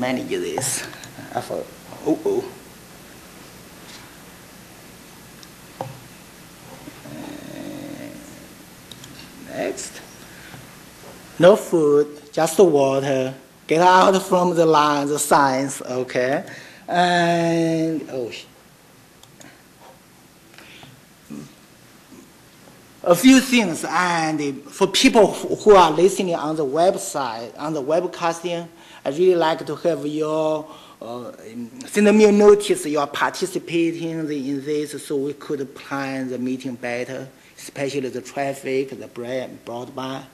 manage this. I thought, oh, oh. Next. No food, just water. Get out from the line, the signs, okay? And, oh, a few things and for people who are listening on the website on the webcasting i really like to have your uh, send me a notice you are participating in this so we could plan the meeting better especially the traffic the broadband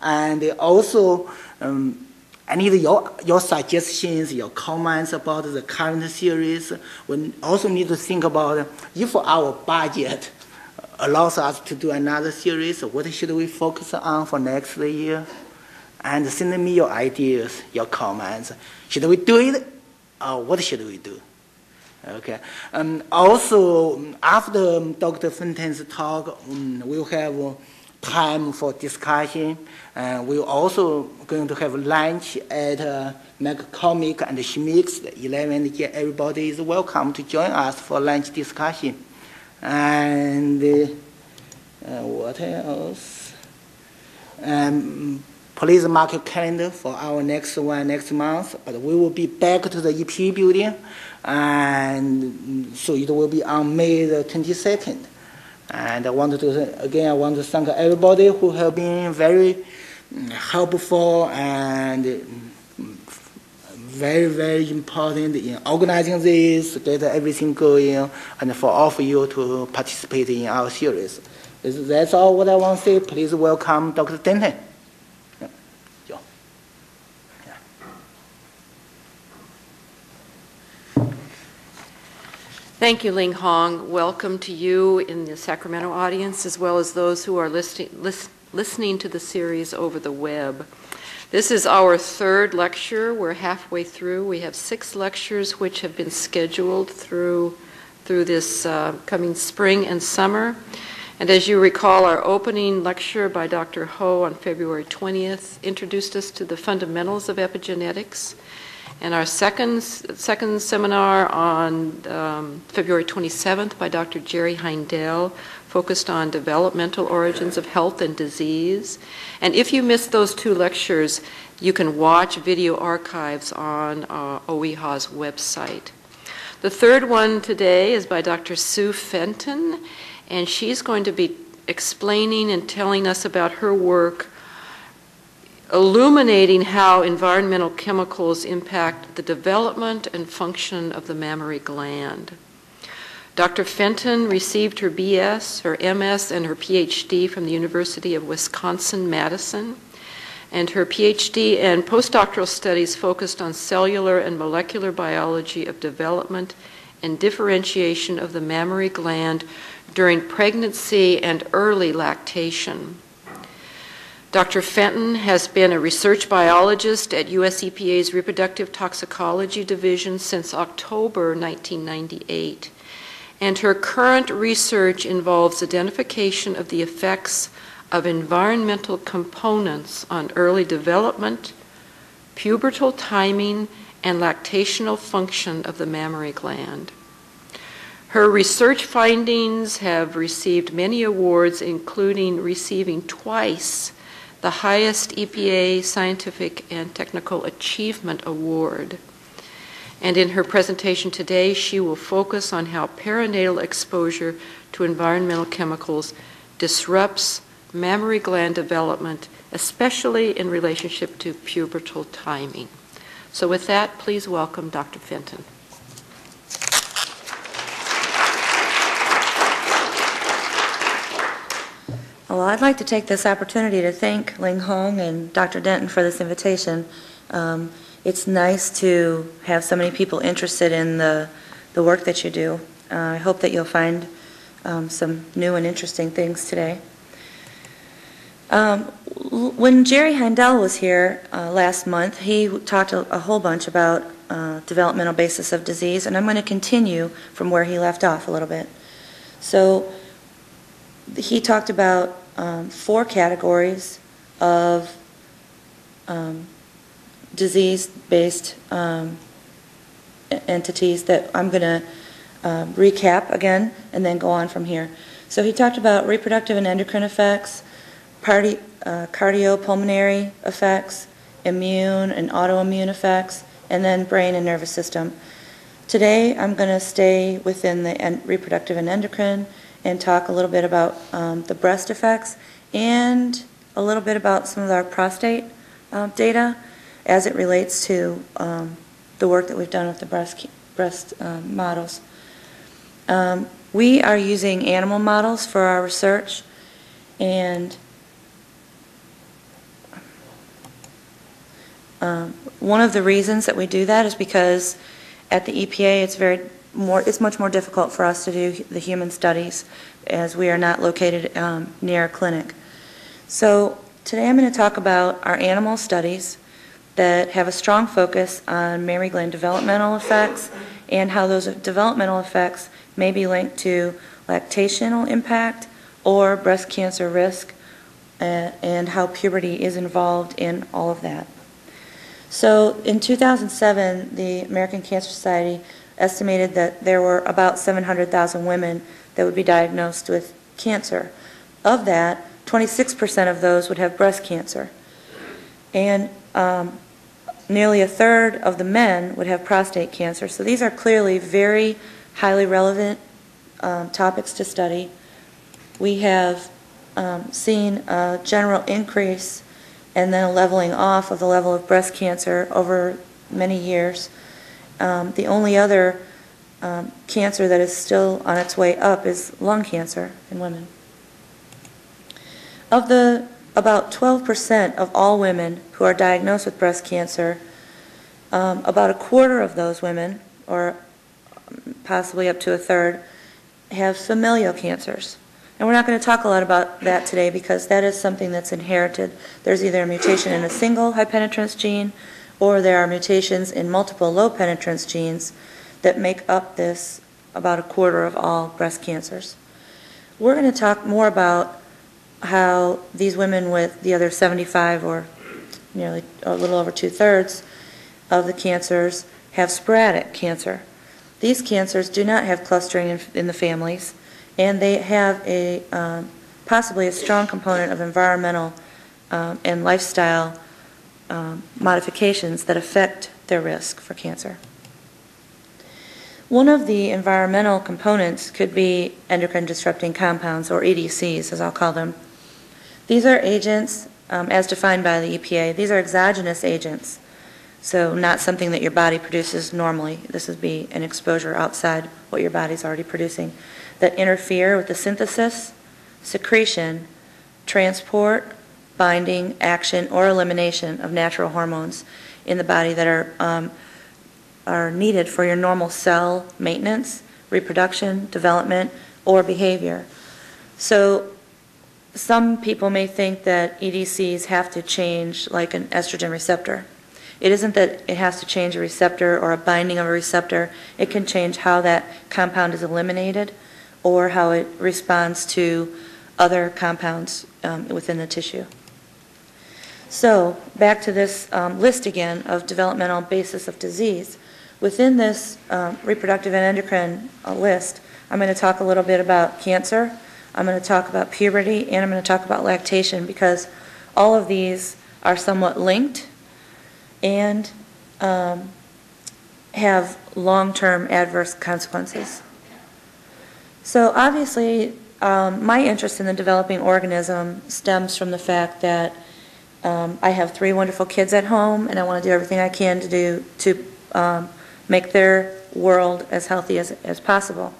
and also um, I need your, your suggestions, your comments about the current series. We also need to think about if our budget allows us to do another series. What should we focus on for next year? And send me your ideas, your comments. Should we do it? Or what should we do? Okay. Um, also, after Dr. Fenton's talk, um, we'll have time for discussion. Uh, we're also going to have lunch at uh, McCormick and Schmick's, 11. Everybody is welcome to join us for lunch discussion. And uh, uh, what else? Um, please mark your calendar for our next one next month. But we will be back to the EP building, and so it will be on May the 22nd. And I want to again, I want to thank everybody who have been very mm, helpful and mm, very, very important in organizing this, get everything going, and for all of you to participate in our series. That's all what I want to say. Please welcome Dr. Denton. Yeah. Joe. Yeah. Thank you, Ling Hong. Welcome to you in the Sacramento audience, as well as those who are listening, lis- listening to the series over the web. This is our third lecture. We're halfway through. We have six lectures which have been scheduled through, through this uh, coming spring and summer. And as you recall, our opening lecture by Dr. Ho on February 20th introduced us to the fundamentals of epigenetics. And our second, second seminar on um, February 27th by Dr. Jerry Heindel focused on developmental origins of health and disease. And if you missed those two lectures, you can watch video archives on uh, OEHA's website. The third one today is by Dr. Sue Fenton, and she's going to be explaining and telling us about her work illuminating how environmental chemicals impact the development and function of the mammary gland. Dr. Fenton received her BS, her MS, and her PhD from the University of Wisconsin Madison. And her PhD and postdoctoral studies focused on cellular and molecular biology of development and differentiation of the mammary gland during pregnancy and early lactation. Dr. Fenton has been a research biologist at US EPA's Reproductive Toxicology Division since October 1998. And her current research involves identification of the effects of environmental components on early development, pubertal timing, and lactational function of the mammary gland. Her research findings have received many awards, including receiving twice the highest EPA Scientific and Technical Achievement Award. And in her presentation today, she will focus on how perinatal exposure to environmental chemicals disrupts mammary gland development, especially in relationship to pubertal timing. So, with that, please welcome Dr. Fenton. Well, I'd like to take this opportunity to thank Ling Hong and Dr. Denton for this invitation. Um, it's nice to have so many people interested in the, the work that you do. Uh, I hope that you'll find um, some new and interesting things today. Um, when Jerry Heindel was here uh, last month, he talked a, a whole bunch about uh, developmental basis of disease, and I'm going to continue from where he left off a little bit. So he talked about um, four categories of um, disease-based um, entities that I'm going to recap again and then go on from here. So he talked about reproductive and endocrine effects, party, uh, cardiopulmonary effects, immune and autoimmune effects, and then brain and nervous system. Today, I'm going to stay within the reproductive and endocrine and talk a little bit about um, the breast effects and a little bit about some of our prostate uh, data as it relates to um, the work that we've done with the breast, breast um, models. Um, We are using animal models for our research, and um, one of the reasons that we do that is because at the EPA, it's very more, it's much more difficult for us to do the human studies as we are not located um, near a clinic. So today I'm going to talk about our animal studies that have a strong focus on mammary gland developmental effects and how those developmental effects may be linked to lactational impact or breast cancer risk uh, and how puberty is involved in all of that. So in 2007, the American Cancer Society estimated that there were about 700,000 women that would be diagnosed with cancer. Of that, 26% of those would have breast cancer. And um, nearly a third of the men would have prostate cancer. So these are clearly very highly relevant um, topics to study. We have um, seen a general increase and then a leveling off of the level of breast cancer over many years. Um, The only other um, cancer that is still on its way up is lung cancer in women. Of the, about 12% of all women who are diagnosed with breast cancer, um, about a quarter of those women, or possibly up to a third, have familial cancers. And we're not going to talk a lot about that today because that is something that's inherited. There's either a mutation in a single high penetrance gene or there are mutations in multiple low penetrance genes that make up this about a quarter of all breast cancers. We're going to talk more about how these women with the other 75 or nearly a little over two thirds of the cancers have sporadic cancer. These cancers do not have clustering in, in the families, and they have a um, possibly a strong component of environmental um, and lifestyle um, modifications that affect their risk for cancer. One of the environmental components could be endocrine disrupting compounds, or EDCs, as I'll call them. These are agents, um, as defined by the EPA, these are exogenous agents, so not something that your body produces normally. This would be an exposure outside what your body's already producing, that interfere with the synthesis, secretion, transport, binding, action, or elimination of natural hormones in the body that are, um, are needed for your normal cell maintenance, reproduction, development, or behavior. So some people may think that EDCs have to change like an estrogen receptor. It isn't that it has to change a receptor or a binding of a receptor. It can change how that compound is eliminated or how it responds to other compounds um, within the tissue. So, back to this um, list again of developmental basis of disease. Within this um, reproductive and endocrine uh, list, I'm going to talk a little bit about cancer, I'm going to talk about puberty, and I'm going to talk about lactation because all of these are somewhat linked and um, have long-term adverse consequences. So obviously, um, my interest in the developing organism stems from the fact that um, I have three wonderful kids at home, and I want to do everything I can to do to um, make their world as healthy as, as possible.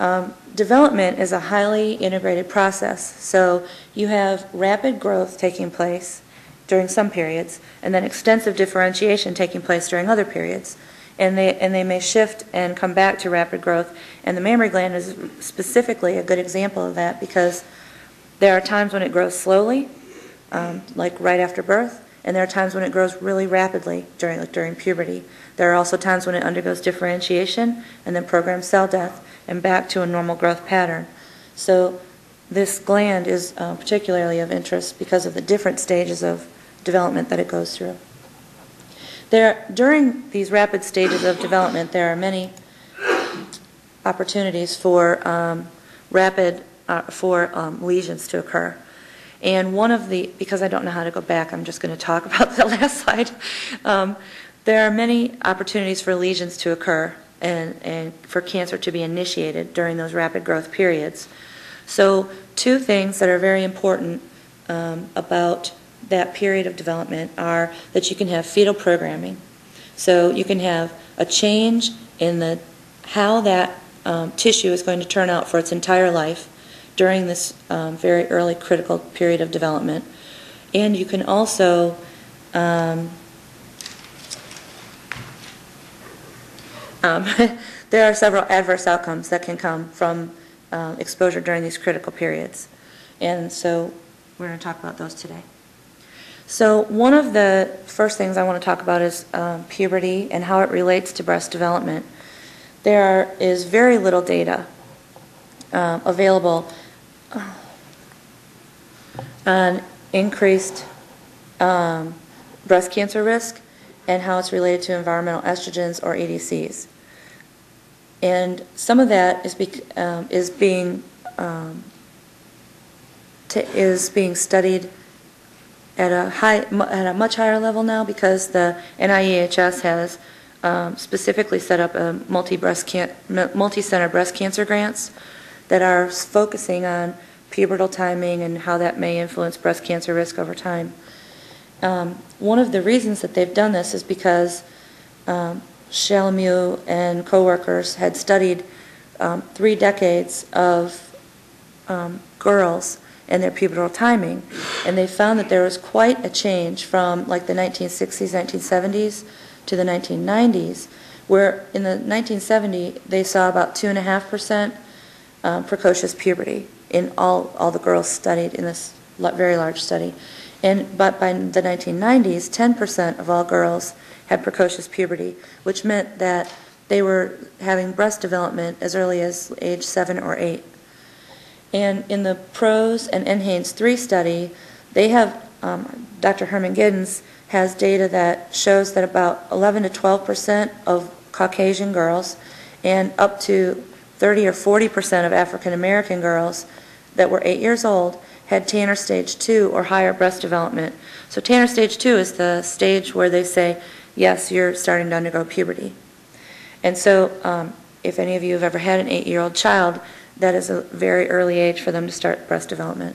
Um, development is a highly integrated process, so you have rapid growth taking place during some periods, and then extensive differentiation taking place during other periods. And they, and they may shift and come back to rapid growth. And the mammary gland is specifically a good example of that because there are times when it grows slowly, um, like right after birth, and there are times when it grows really rapidly during, like during puberty. There are also times when it undergoes differentiation and then programmed cell death and back to a normal growth pattern. So this gland is uh, particularly of interest because of the different stages of development that it goes through. There, during these rapid stages of development, there are many opportunities for um, rapid, uh, for um, lesions to occur. And one of the, because I don't know how to go back, I'm just going to talk about the last slide. Um, There are many opportunities for lesions to occur and, and for cancer to be initiated during those rapid growth periods. So two things that are very important um, about that period of development are that you can have fetal programming. So you can have a change in the, how that um, tissue is going to turn out for its entire life during this um, very early critical period of development. And you can also um, um, there are several adverse outcomes that can come from um, exposure during these critical periods. And so we're going to talk about those today. So one of the first things I want to talk about is um, puberty and how it relates to breast development. There is very little data um, available on increased um, breast cancer risk and how it's related to environmental estrogens or EDCs. And some of that is, bec- um, is being um, is being studied at a high at a much higher level now because the NIEHS has um, specifically set up a multi breast can- multi-center breast cancer grants that are focusing on pubertal timing and how that may influence breast cancer risk over time. Um, one of the reasons that they've done this is because um, and coworkers had studied um, three decades of um, girls and their pubertal timing, and they found that there was quite a change from like the 1960s, 1970s to the 1990s, where in the 1970 they saw about two and a half percent um, precocious puberty in all all the girls studied in this very large study, and but by the 1990s, 10 percent of all girls had precocious puberty, which meant that they were having breast development as early as age seven or eight. And in the PROS and NHANES 3 study, they have, um, Dr. Herman Giddens has data that shows that about 11 to 12 percent of Caucasian girls and up to 30 or 40 percent of African American girls that were eight years old had Tanner stage 2 or higher breast development. So Tanner stage 2 is the stage where they say, yes, you're starting to undergo puberty. And so um, if any of you have ever had an eight-year-old child, that is a very early age for them to start breast development.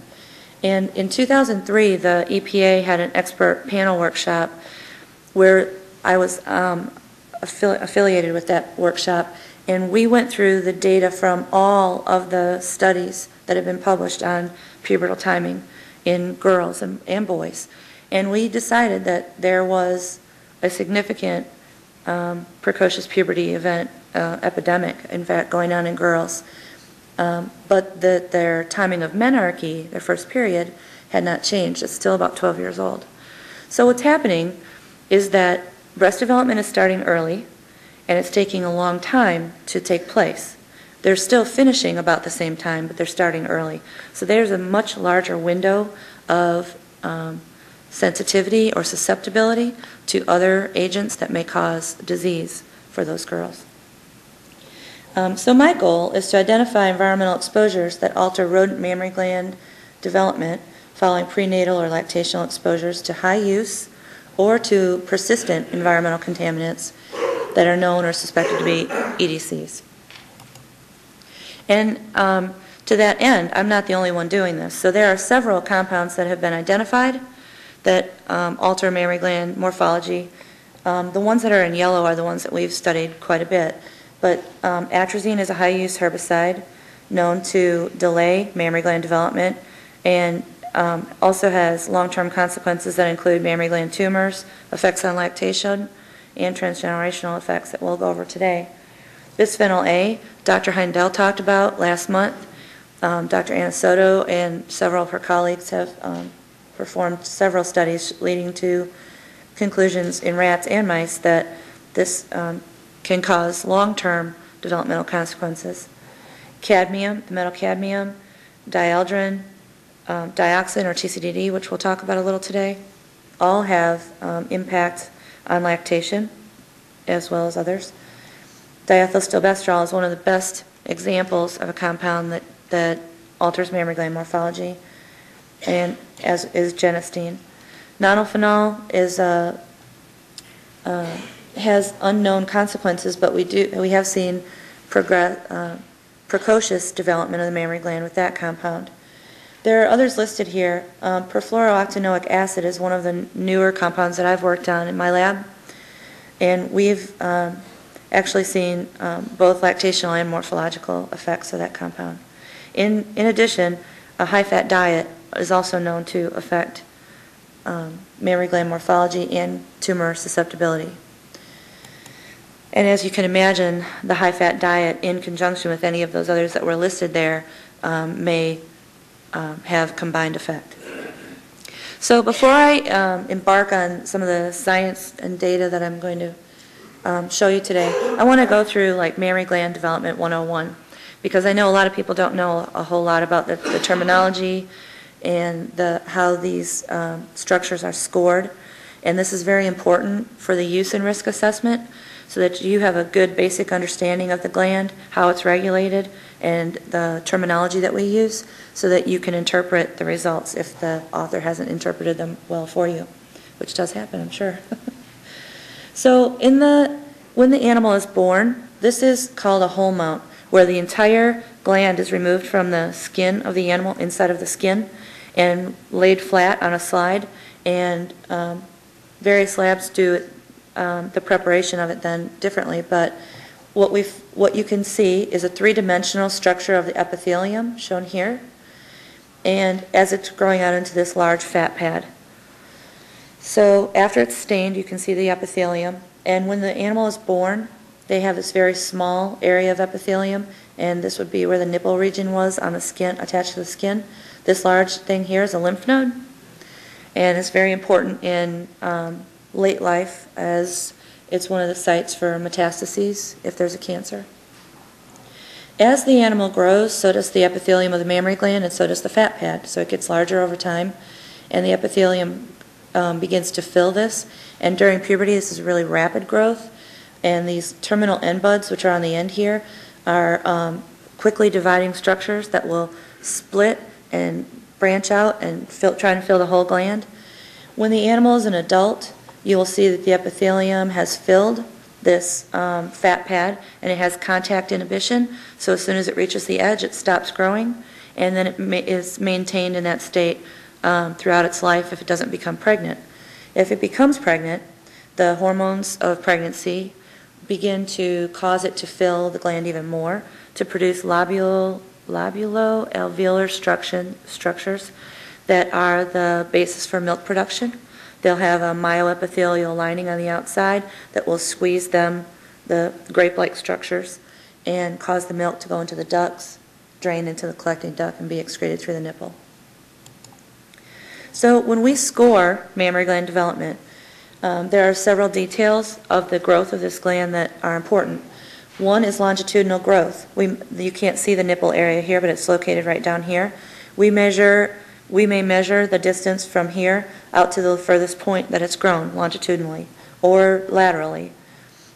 And in 2003, the EPA had an expert panel workshop where I was um, affili- affiliated with that workshop, and we went through the data from all of the studies that have been published on pubertal timing in girls and, and boys. And we decided that there was a significant um, precocious puberty event uh, epidemic, in fact, going on in girls. Um, but that their timing of menarche, their first period, had not changed. It's still about 12 years old. So what's happening is that breast development is starting early, and it's taking a long time to take place. They're still finishing about the same time, but they're starting early. So there's a much larger window of um, sensitivity or susceptibility to other agents that may cause disease for those girls. Um, so my goal is to identify environmental exposures that alter rodent mammary gland development following prenatal or lactational exposures to high use or to persistent environmental contaminants that are known or suspected to be EDCs. And um, to that end, I'm not the only one doing this. So there are several compounds that have been identified that um, alter mammary gland morphology. Um, the ones that are in yellow are the ones that we've studied quite a bit. But um, atrazine is a high-use herbicide known to delay mammary gland development and um, also has long-term consequences that include mammary gland tumors, effects on lactation, and transgenerational effects that we'll go over today. Bisphenol A, Dr. Heindel talked about last month. Um, Dr. Anna Soto and several of her colleagues have um, performed several studies leading to conclusions in rats and mice that this um, can cause long-term developmental consequences. Cadmium, the metal cadmium, dieldrin, um, dioxin or TCDD, which we'll talk about a little today, all have um, impacts on lactation, as well as others. Diethylstilbestrol is one of the best examples of a compound that, that alters mammary gland morphology, and as is genistein. Nonylphenol is a, uh, has unknown consequences, but we do, we have seen progress, uh, precocious development of the mammary gland with that compound. There are others listed here. Um, perfluorooctanoic acid is one of the newer compounds that I've worked on in my lab, and we've um, actually seen um, both lactational and morphological effects of that compound. In, in addition, a high-fat diet is also known to affect um, mammary gland morphology and tumor susceptibility. And as you can imagine, the high-fat diet in conjunction with any of those others that were listed there um, may um, have combined effect. So before I um, embark on some of the science and data that I'm going to um, show you today, I want to go through like mammary gland development 101 because I know a lot of people don't know a whole lot about the, the terminology and the, how these um, structures are scored. And this is very important for the use and risk assessment so that you have a good basic understanding of the gland, how it's regulated, and the terminology that we use so that you can interpret the results if the author hasn't interpreted them well for you, which does happen, I'm sure. so in the, when the animal is born, this is called a whole mount, where the entire gland is removed from the skin of the animal, inside of the skin, and laid flat on a slide. And um, various labs do um, the preparation of it then differently, but what we what you can see is a three-dimensional structure of the epithelium shown here, and as it's growing out into this large fat pad. So after it's stained, you can see the epithelium, and when the animal is born, they have this very small area of epithelium, and this would be where the nipple region was on the skin, attached to the skin. This large thing here is a lymph node, and it's very important in um, late life as it's one of the sites for metastases if there's a cancer. As the animal grows, so does the epithelium of the mammary gland and so does the fat pad. So it gets larger over time and the epithelium um, begins to fill this. And during puberty, this is really rapid growth. And these terminal end buds, which are on the end here, are um, quickly dividing structures that will split and branch out and fill, try and fill the whole gland. When the animal is an adult, you will see that the epithelium has filled this um, fat pad and it has contact inhibition. So as soon as it reaches the edge, it stops growing and then it ma is maintained in that state um, throughout its life if it doesn't become pregnant. If it becomes pregnant, the hormones of pregnancy begin to cause it to fill the gland even more to produce lobulo-alveolar structures that are the basis for milk production. They'll have a myoepithelial lining on the outside that will squeeze them, the grape-like structures, and cause the milk to go into the ducts, drain into the collecting duct, and be excreted through the nipple. So when we score mammary gland development, um, there are several details of the growth of this gland that are important. One is longitudinal growth. We, you can't see the nipple area here, but it's located right down here. We measure we may measure the distance from here out to the furthest point that it's grown longitudinally or laterally,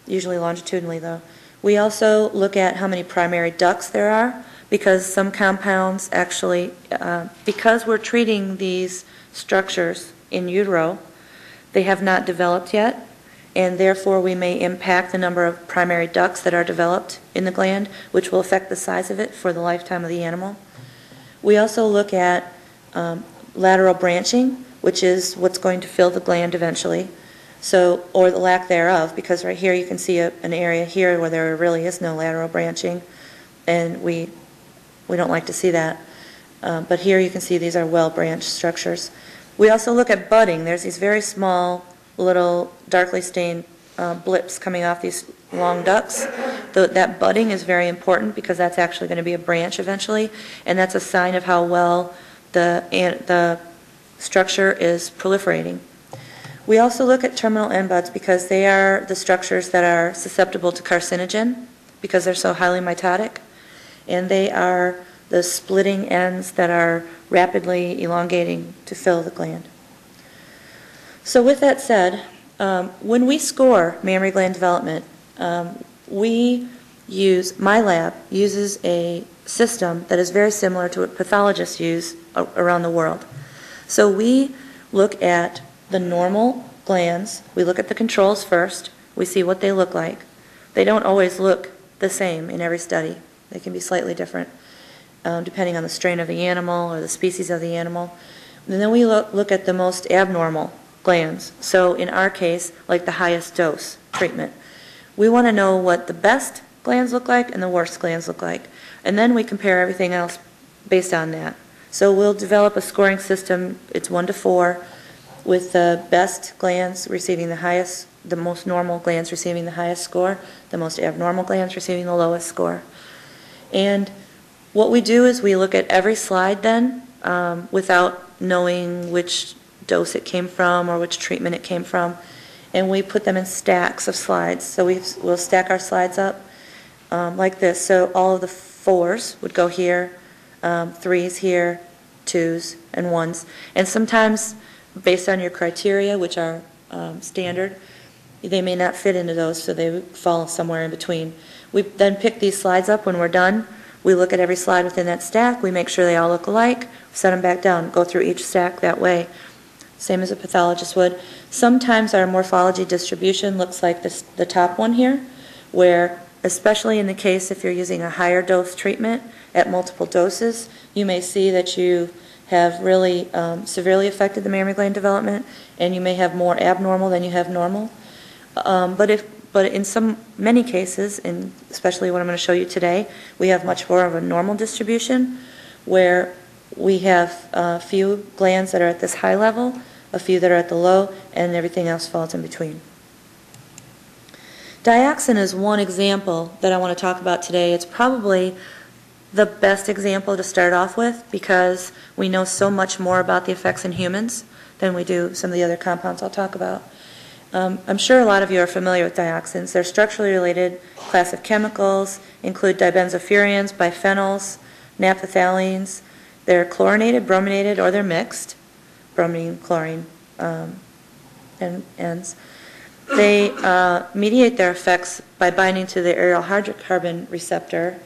usually longitudinally though. We also look at how many primary ducts there are because some compounds actually, uh, because we're treating these structures in utero, they have not developed yet and therefore we may impact the number of primary ducts that are developed in the gland, which will affect the size of it for the lifetime of the animal. We also look at um, lateral branching, which is what's going to fill the gland eventually. So, or the lack thereof, because right here you can see a, an area here where there really is no lateral branching, and we we don't like to see that. Um, but here you can see these are well-branched structures. We also look at budding. There's these very small, little, darkly stained uh, blips coming off these long ducts. The, that budding is very important because that's actually going to be a branch eventually, and that's a sign of how well the, the structure is proliferating. We also look at terminal end buds because they are the structures that are susceptible to carcinogen because they're so highly mitotic. And they are the splitting ends that are rapidly elongating to fill the gland. So with that said, Um, When we score mammary gland development, um, we use, my lab uses a system that is very similar to what pathologists use around the world. So we look at the normal glands, we look at the controls first, we see what they look like. They don't always look the same in every study. They can be slightly different, um, depending on the strain of the animal or the species of the animal. And then we look, look at the most abnormal glands. So in our case, like the highest dose treatment. We want to know what the best glands look like and the worst glands look like. And then we compare everything else based on that. So we'll develop a scoring system, it's one to four, with the best glands receiving the highest, the most normal glands receiving the highest score, the most abnormal glands receiving the lowest score. And what we do is we look at every slide then, um, without knowing which dose it came from or which treatment it came from, and we put them in stacks of slides. So we, we'll stack our slides up um, like this. So all of the fours would go here, um, threes here, twos, and ones. And sometimes, based on your criteria, which are um, standard, they may not fit into those, so they fall somewhere in between. We then pick these slides up when we're done. We look at every slide within that stack. We make sure they all look alike, set them back down, go through each stack that way, same as a pathologist would. Sometimes our morphology distribution looks like this, the top one here, where, especially in the case if you're using a higher dose treatment at multiple doses, you may see that you have really um, severely affected the mammary gland development, and you may have more abnormal than you have normal. Um, But if, but in some, many cases, and especially what I'm going to show you today, we have much more of a normal distribution, where we have a few glands that are at this high level, a few that are at the low, and everything else falls in between. Dioxin is one example that I want to talk about today. It's probably the best example to start off with because we know so much more about the effects in humans than we do some of the other compounds I'll talk about. Um, I'm sure a lot of you are familiar with dioxins. They're structurally related class of chemicals, include dibenzofurans, biphenyls, naphthalenes. They're chlorinated, brominated, or they're mixed, bromine, chlorine, um, and ends. They uh, mediate their effects by binding to the aryl hydrocarbon receptor,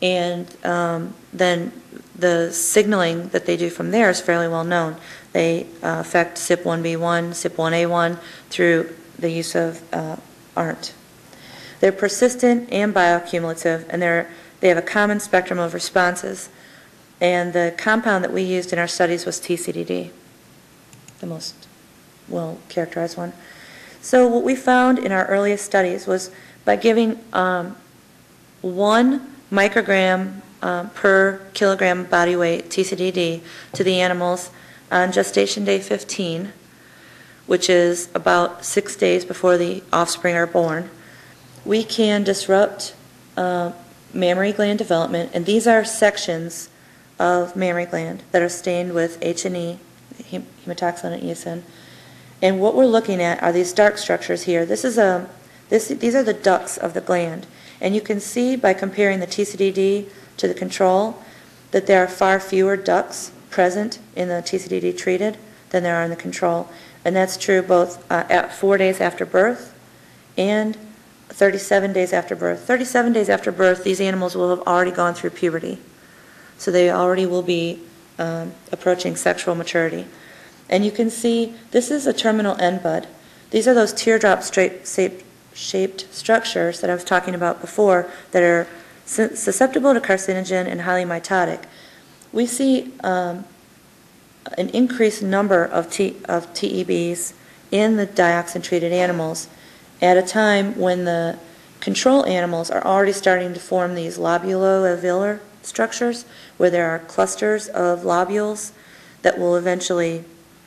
and um, then the signaling that they do from there is fairly well known. They uh, affect CYP1B1, CYP1A1 through the use of uh, ARNT. They're persistent and bioaccumulative, and they're, they have a common spectrum of responses. And the compound that we used in our studies was TCDD, the most well characterized one. So what we found in our earliest studies was by giving um, one microgram uh, per kilogram body weight TCDD to the animals on gestation day 15, which is about six days before the offspring are born, we can disrupt uh, mammary gland development, and these are sections of mammary gland that are stained with H&E, hem- hematoxylin and eosin. And what we're looking at are these dark structures here. This is a, this, these are the ducts of the gland. And you can see by comparing the TCDD to the control that there are far fewer ducts present in the TCDD treated than there are in the control. And that's true both uh, at four days after birth and 37 days after birth. 37 days after birth, these animals will have already gone through puberty. So they already will be um, approaching sexual maturity. And you can see this is a terminal end bud. These are those teardrop shaped, shaped structures that I was talking about before that are susceptible to carcinogen and highly mitotic. We see um, an increased number of, T, of TEBs in the dioxin-treated animals at a time when the control animals are already starting to form these lobulo-alveolar structures where there are clusters of lobules that will eventually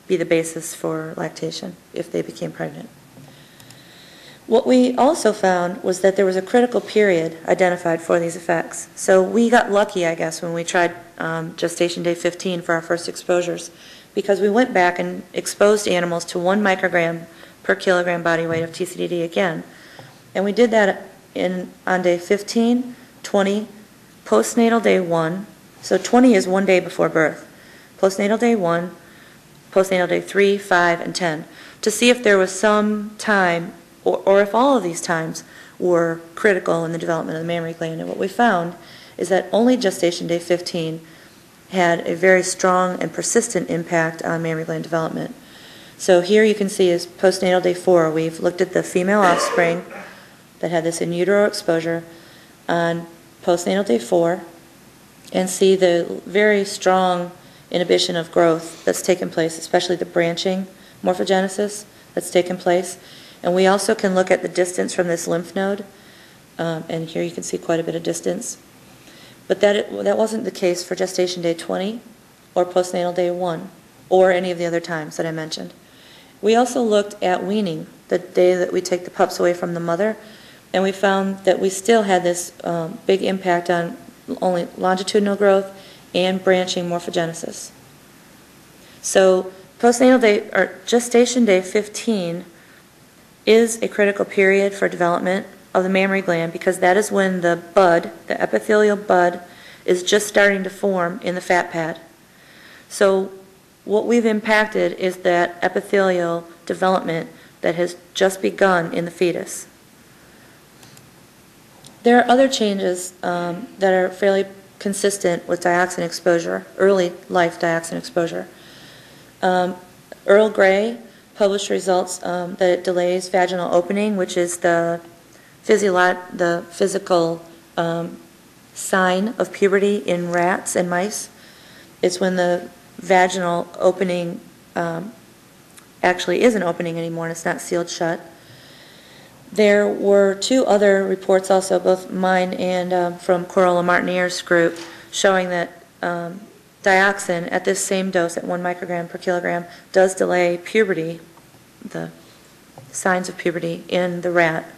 be the basis for lactation if they became pregnant. What we also found was that there was a critical period identified for these effects. So we got lucky, I guess, when we tried um, gestation day 15 for our first exposures, because we went back and exposed animals to one microgram per kilogram body weight of TCDD again. And we did that in, on day 15, 20, postnatal day 1. So 20 is one day before birth. Postnatal day 1, postnatal day 3, 5, and 10. to see if there was some time, or, or if all of these times were critical in the development of the mammary gland. And what we found is that only gestation day 15 had a very strong and persistent impact on mammary gland development. So here you can see is postnatal day four. We've looked at the female offspring that had this in utero exposure on postnatal day four and see the very strong inhibition of growth that's taken place, especially the branching morphogenesis that's taken place. And we also can look at the distance from this lymph node, um, and here you can see quite a bit of distance. But that, that wasn't the case for gestation day 20 or postnatal day 1 or any of the other times that I mentioned. We also looked at weaning, the day that we take the pups away from the mother, and we found that we still had this um, big impact on only longitudinal growth and branching morphogenesis. So postnatal day, or gestation day 15 is a critical period for development of the mammary gland because that is when the bud, the epithelial bud, is just starting to form in the fat pad. So what we've impacted is that epithelial development that has just begun in the fetus. There are other changes um, that are fairly consistent with dioxin exposure, early life dioxin exposure. Um, Earl Gray published results um, that it delays vaginal opening, which is the, the physical um, sign of puberty in rats and mice. It's when the vaginal opening um, actually isn't opening anymore and it's not sealed shut. There were two other reports also, both mine and um, from Corolla Martinier's group, showing that um, dioxin at this same dose at one microgram per kilogram does delay puberty, the signs of puberty in the rat.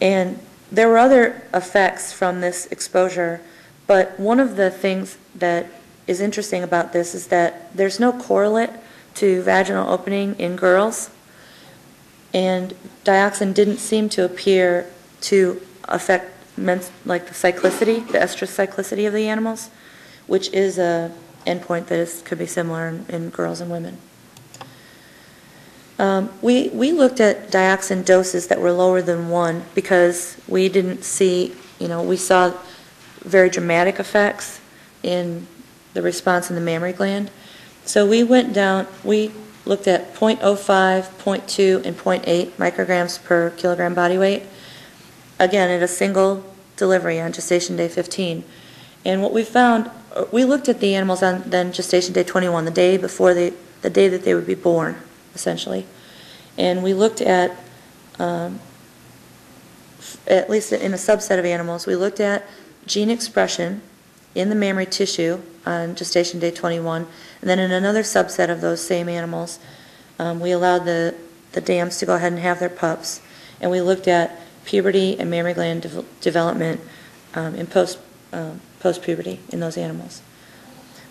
And there were other effects from this exposure, but one of the things that is interesting about this is that there's no correlate to vaginal opening in girls, and dioxin didn't seem to appear to affect like the cyclicity, the estrous cyclicity of the animals, which is a endpoint that is, could be similar in, in girls and women. Um, we, we looked at dioxin doses that were lower than one because we didn't see, you know, we saw very dramatic effects in the response in the mammary gland. So we went down, we looked at 0.05, 0.2, and 0.8 micrograms per kilogram body weight, again, at a single delivery on gestation day 15. And what we found, uh, we looked at the animals on then gestation day 21, the day before they, the day that they would be born, essentially. And we looked at, um, at least in a subset of animals, we looked at gene expression in the mammary tissue on gestation day 21. And then in another subset of those same animals, um, we allowed the, the dams to go ahead and have their pups. And we looked at puberty and mammary gland dev- development um, in post, um, post-puberty in those animals.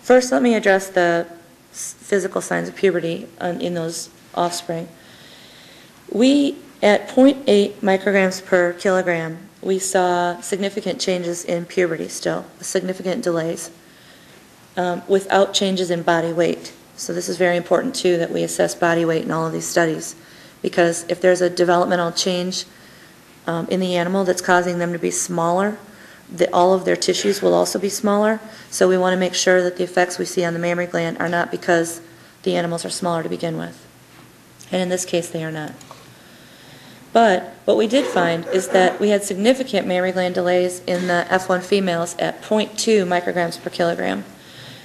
First, let me address the physical signs of puberty on, in those offspring. We, at 0.8 micrograms per kilogram, we saw significant changes in puberty still, significant delays, um, without changes in body weight. So this is very important too, that we assess body weight in all of these studies. Because if there's a developmental change um, in the animal that's causing them to be smaller, the, all of their tissues will also be smaller. So we want to make sure that the effects we see on the mammary gland are not because the animals are smaller to begin with. And in this case, they are not. But what we did find is that we had significant mammary gland delays in the F1 females at 0.2 micrograms per kilogram.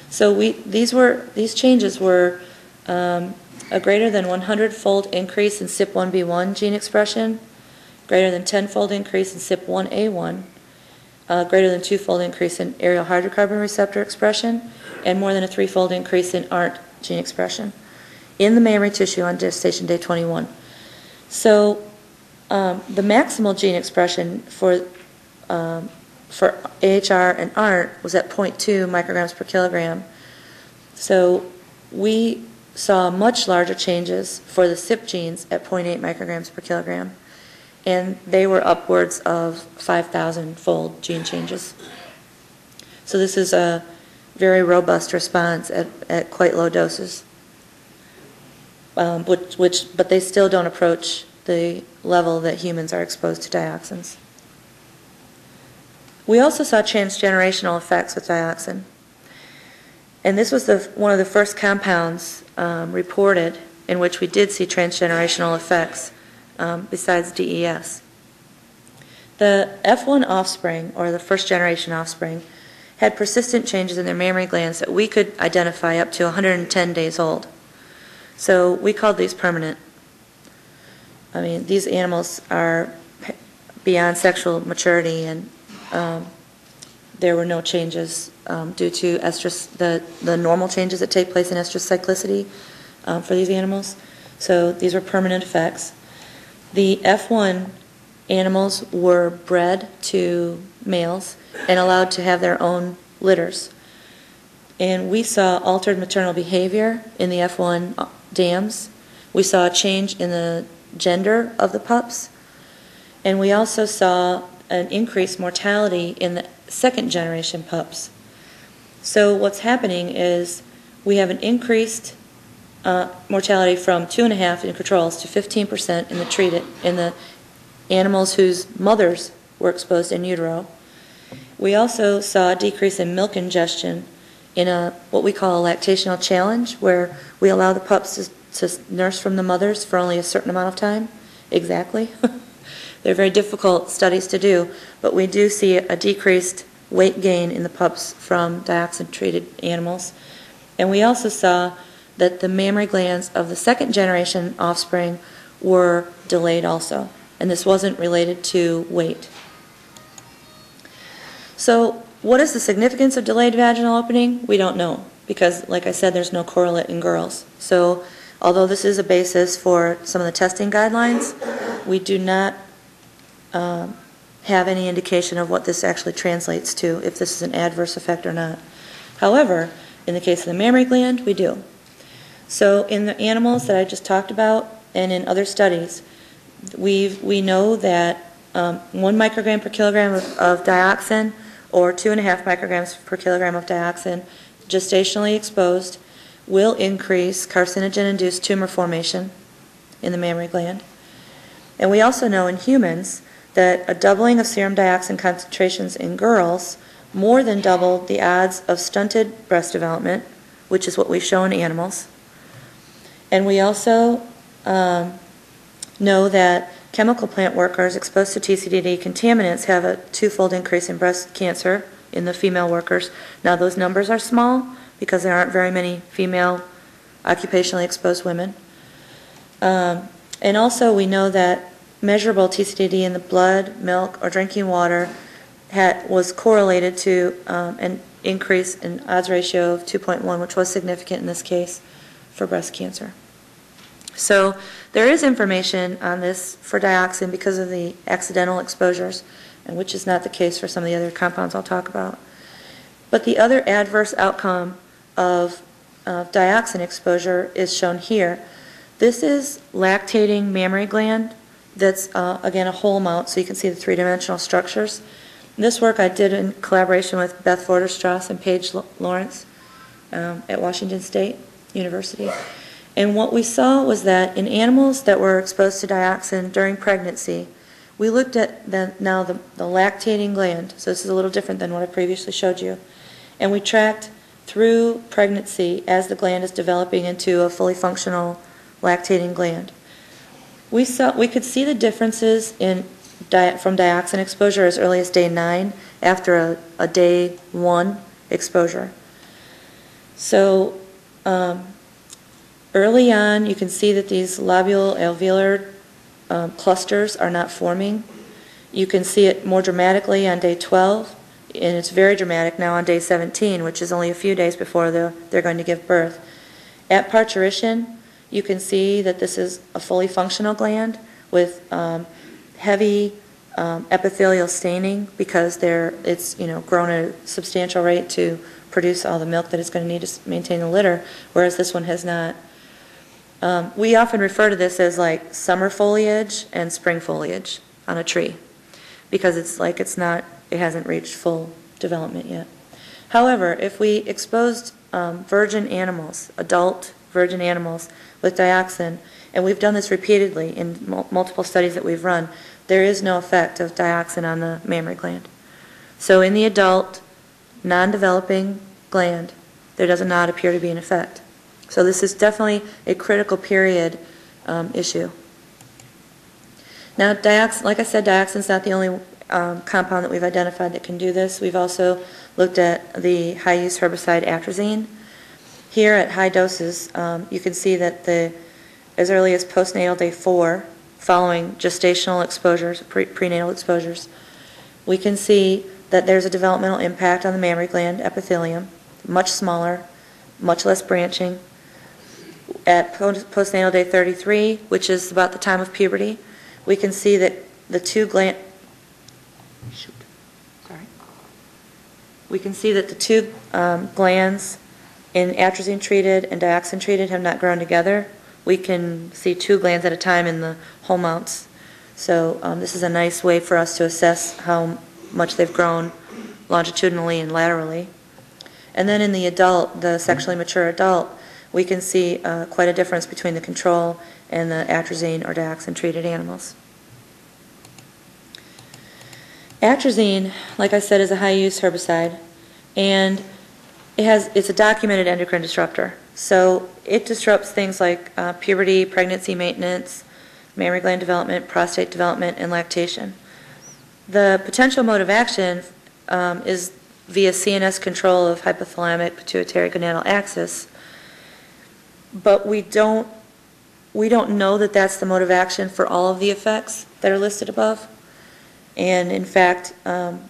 So we, these were, these changes were um, a greater than 100-fold increase in CYP1B1 gene expression, greater than 10-fold increase in CYP1A1, uh, greater than two-fold increase in aerial hydrocarbon receptor expression, and more than a three-fold increase in ARNT gene expression in the mammary tissue on gestation day 21. So um, the maximal gene expression for um, for AHR and ARNT was at 0.2 micrograms per kilogram. So we saw much larger changes for the CYP genes at 0.8 micrograms per kilogram, and they were upwards of 5,000-fold gene changes. So this is a very robust response at, at quite low doses. um, which, which, but they still don't approach the level that humans are exposed to dioxins. We also saw transgenerational effects with dioxin. And this was the, one of the first compounds um, reported in which we did see transgenerational effects um, besides DES. The F1 offspring, or the first generation offspring, had persistent changes in their mammary glands that we could identify up to 110 days old. So we called these permanent. I mean, these animals are beyond sexual maturity, and um, there were no changes um, due to estrus, the, the normal changes that take place in estrus cyclicity um, for these animals. So these were permanent effects. The F1 animals were bred to males and allowed to have their own litters. And we saw altered maternal behavior in the F1 dams. We saw a change in the gender of the pups. And we also saw an increased mortality in the second generation pups. So what's happening is we have an increased uh, mortality from two and a half in controls to 15% in the treated in the animals whose mothers were exposed in utero. We also saw a decrease in milk ingestion in a what we call a lactational challenge, where we allow the pups to, to nurse from the mothers for only a certain amount of time. Exactly. They're very difficult studies to do, but we do see a decreased weight gain in the pups from dioxin treated animals. And we also saw that the mammary glands of the second generation offspring were delayed also. And this wasn't related to weight. So, what is the significance of delayed vaginal opening? We don't know because, like I said, there's no correlate in girls. So, although this is a basis for some of the testing guidelines, we do not um, have any indication of what this actually translates to, if this is an adverse effect or not. However, in the case of the mammary gland, we do. So, in the animals that I just talked about and in other studies, we we know that um, one microgram per kilogram of, of dioxin or two and a half micrograms per kilogram of dioxin gestationally exposed will increase carcinogen-induced tumor formation in the mammary gland. And we also know in humans that a doubling of serum dioxin concentrations in girls more than doubled the odds of stunted breast development, which is what we show in animals. And we also um, know that chemical plant workers exposed to TCDD contaminants have a twofold increase in breast cancer in the female workers. Now, those numbers are small because there aren't very many female occupationally exposed women. Um, and also, we know that measurable TCDD in the blood, milk, or drinking water had, was correlated to um, an increase in odds ratio of 2.1, which was significant in this case for breast cancer. So there is information on this for dioxin because of the accidental exposures, and which is not the case for some of the other compounds I'll talk about. But the other adverse outcome of, of dioxin exposure is shown here. This is lactating mammary gland that's, uh, again, a whole mount, so you can see the three-dimensional structures. This work I did in collaboration with Beth Vorderstrass and Paige Lawrence um, at Washington State University. And what we saw was that in animals that were exposed to dioxin during pregnancy, we looked at the, now the, the lactating gland. So this is a little different than what I previously showed you. And we tracked through pregnancy as the gland is developing into a fully functional lactating gland. We saw we could see the differences in diet from dioxin exposure as early as day nine after a, a day one exposure. So um, Early on, you can see that these lobule alveolar um, clusters are not forming. You can see it more dramatically on day 12, and it's very dramatic now on day 17, which is only a few days before the, they're going to give birth. At parturition, you can see that this is a fully functional gland with um, heavy um, epithelial staining because it's you know grown at a substantial rate to produce all the milk that it's going to need to maintain the litter, whereas this one has not. Um, we often refer to this as like summer foliage and spring foliage on a tree because it's like it's not, it hasn't reached full development yet. However, if we exposed um, virgin animals, adult virgin animals, with dioxin, and we've done this repeatedly in mul- multiple studies that we've run, there is no effect of dioxin on the mammary gland. So in the adult, non-developing gland, there does not appear to be an effect. So this is definitely a critical period um, issue. Now, dioxin, like I said, dioxin is not the only um, compound that we've identified that can do this. We've also looked at the high-use herbicide atrazine. Here at high doses, um, you can see that the, as early as postnatal day four, following gestational exposures, pre- prenatal exposures, we can see that there's a developmental impact on the mammary gland epithelium, much smaller, much less branching. At post- postnatal day 33, which is about the time of puberty, we can see that the two gland, shoot, sorry. We can see that the two um, glands in atrazine-treated and dioxin-treated have not grown together. We can see two glands at a time in the whole mounts. So um, this is a nice way for us to assess how much they've grown longitudinally and laterally. And then in the adult, the sexually mature adult, we can see uh, quite a difference between the control and the atrazine or dioxin-treated animals. Atrazine, like I said, is a high-use herbicide, and it has, it's a documented endocrine disruptor. So it disrupts things like uh, puberty, pregnancy maintenance, mammary gland development, prostate development, and lactation. The potential mode of action um, is via CNS control of hypothalamic pituitary gonadal axis, but we don't, we don't know that that's the mode of action for all of the effects that are listed above. And in fact, um,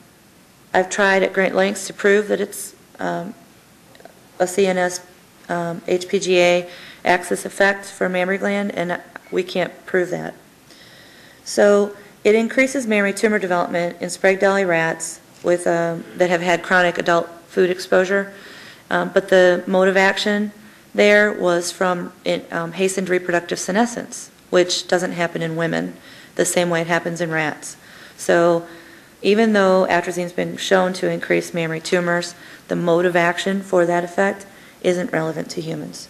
I've tried at great lengths to prove that it's um, a CNS um, HPGA axis effect for mammary gland, and we can't prove that. So it increases mammary tumor development in Sprague-Dawley rats with, um, that have had chronic adult food exposure, um, but the mode of action there was from um, hastened reproductive senescence, which doesn't happen in women the same way it happens in rats. So even though atrazine's been shown to increase mammary tumors, the mode of action for that effect isn't relevant to humans.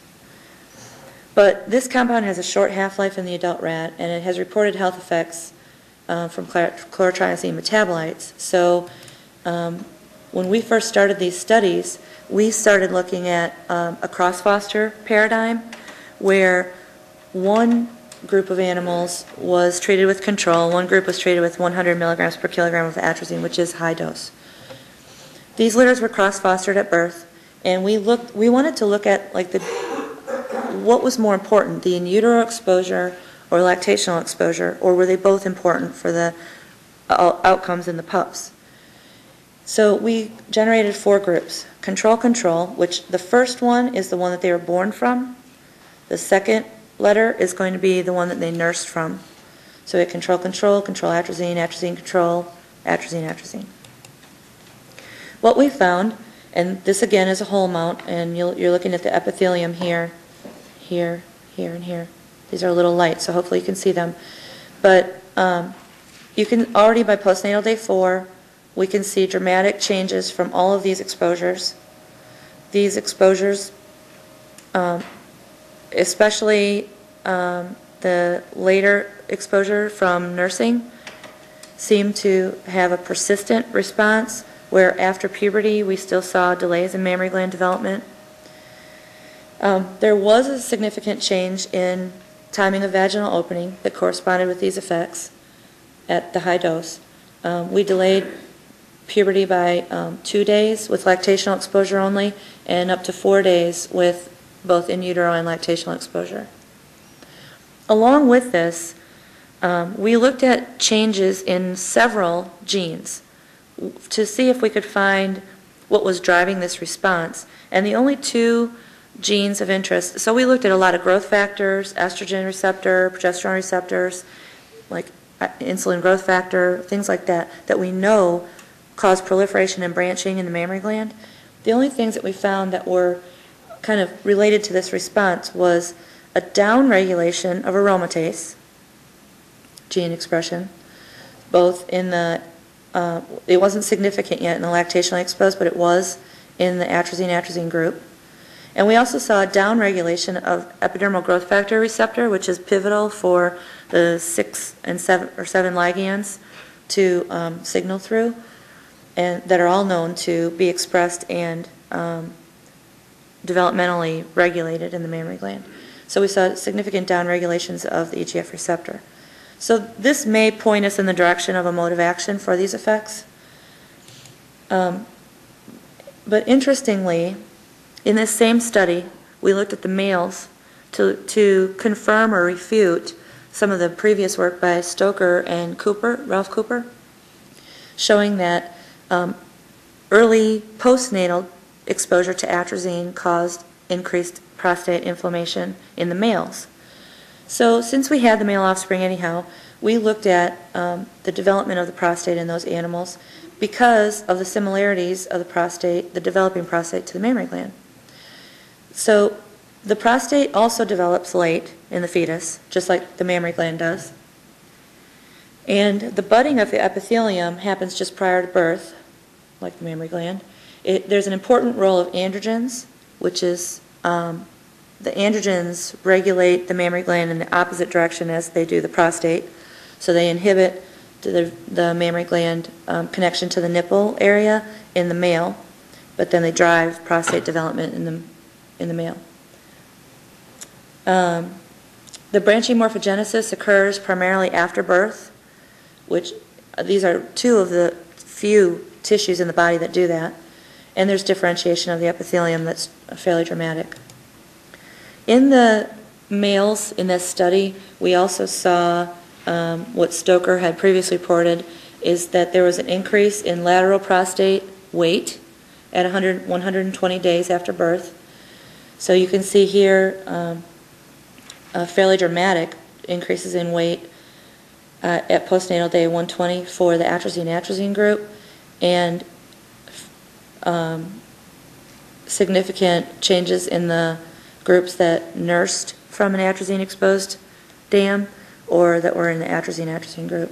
But this compound has a short half-life in the adult rat, and it has reported health effects uh, from chlor- chlorotriazine metabolites. So um, when we first started these studies, we started looking at um, a cross-foster paradigm where one group of animals was treated with control, one group was treated with 100 milligrams per kilogram of atrazine, which is high dose. These litters were cross-fostered at birth, and we looked, we wanted to look at like the, what was more important, the in utero exposure or lactational exposure, or were they both important for the uh, outcomes in the pups? So we generated four groups. Control control, which the first one is the one that they were born from. The second letter is going to be the one that they nursed from. So we control control, control atrazine, atrazine control, atrazine atrazine. What we found, and this again is a whole mount, and you'll, you're looking at the epithelium here, here, here, and here. These are a little light, so hopefully you can see them. But um, you can already by postnatal day four, we can see dramatic changes from all of these exposures. These exposures, um, especially um, the later exposure from nursing, seemed to have a persistent response, where after puberty, we still saw delays in mammary gland development. Um, There was a significant change in timing of vaginal opening that corresponded with these effects at the high dose. Um, We delayed puberty by um, two days with lactational exposure only, and up to four days with both in utero and lactational exposure. Along with this, um, we looked at changes in several genes to see if we could find what was driving this response. And the only two genes of interest, so we looked at a lot of growth factors, estrogen receptor, progesterone receptors, like uh, insulin growth factor, things like that, that we know cause proliferation and branching in the mammary gland. The only things that we found that were kind of related to this response was a downregulation of aromatase gene expression, both in the, uh, it wasn't significant yet in the lactationally exposed, but it was in the atrazine-atrazine group. And we also saw a downregulation of epidermal growth factor receptor, which is pivotal for the six and seven, or seven ligands to um, signal through, and that are all known to be expressed and um, developmentally regulated in the mammary gland. So we saw significant downregulations of the EGF receptor. So this may point us in the direction of a mode of action for these effects. Um, But interestingly, in this same study, we looked at the males to, to confirm or refute some of the previous work by Stoker and Cooper, Ralph Cooper, showing that um, early postnatal exposure to atrazine caused increased prostate inflammation in the males. So since we had the male offspring anyhow, we looked at um, the development of the prostate in those animals because of the similarities of the prostate, the developing prostate to the mammary gland. So the prostate also develops late in the fetus, just like the mammary gland does. And the budding of the epithelium happens just prior to birth, like the mammary gland. It, there's an important role of androgens, which is um, the androgens regulate the mammary gland in the opposite direction as they do the prostate. So they inhibit the, the mammary gland um, connection to the nipple area in the male, but then they drive prostate development in the, in the male. Um, the branching morphogenesis occurs primarily after birth, which uh, these are two of the few tissues in the body that do that. And there's differentiation of the epithelium that's fairly dramatic. In the males in this study, we also saw um, what Stoker had previously reported is that there was an increase in lateral prostate weight at 100, 120 days after birth. So you can see here um, a fairly dramatic increases in weight uh, at postnatal day 120 for the atrazine-atrazine group and um, significant changes in the groups that nursed from an atrazine-exposed dam or that were in the atrazine-atrazine group.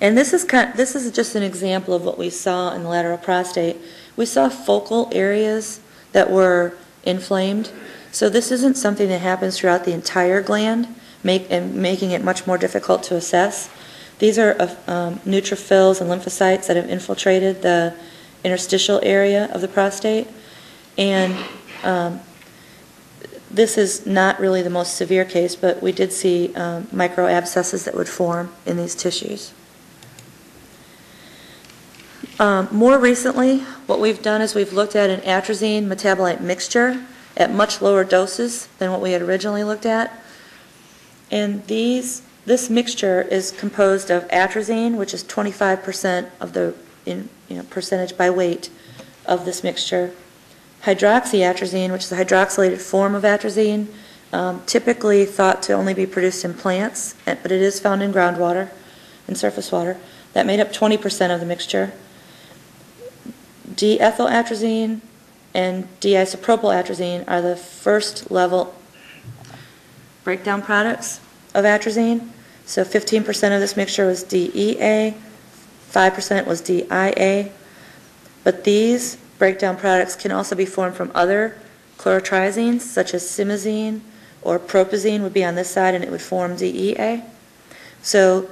And this is kind, this is just an example of what we saw in the lateral prostate. We saw focal areas that were inflamed. So this isn't something that happens throughout the entire gland, make, and making it much more difficult to assess. These are uh, um, neutrophils and lymphocytes that have infiltrated the interstitial area of the prostate. And um, this is not really the most severe case, but we did see um, micro abscesses that would form in these tissues. Um, more recently, what we've done is we've looked at an atrazine metabolite mixture at much lower doses than what we had originally looked at. And these, this mixture is composed of atrazine, which is 25% of the in, you know, percentage by weight of this mixture, hydroxyatrazine, which is a hydroxylated form of atrazine, um, typically thought to only be produced in plants, but it is found in groundwater and surface water. That made up 20% of the mixture. D-ethylatrazine and D-isopropylatrazine are the first level breakdown products of atrazine. So 15% of this mixture was DEA, 5% was DIA. But these breakdown products can also be formed from other chlorotriazines, such as simazine or propazine would be on this side, and it would form DEA. So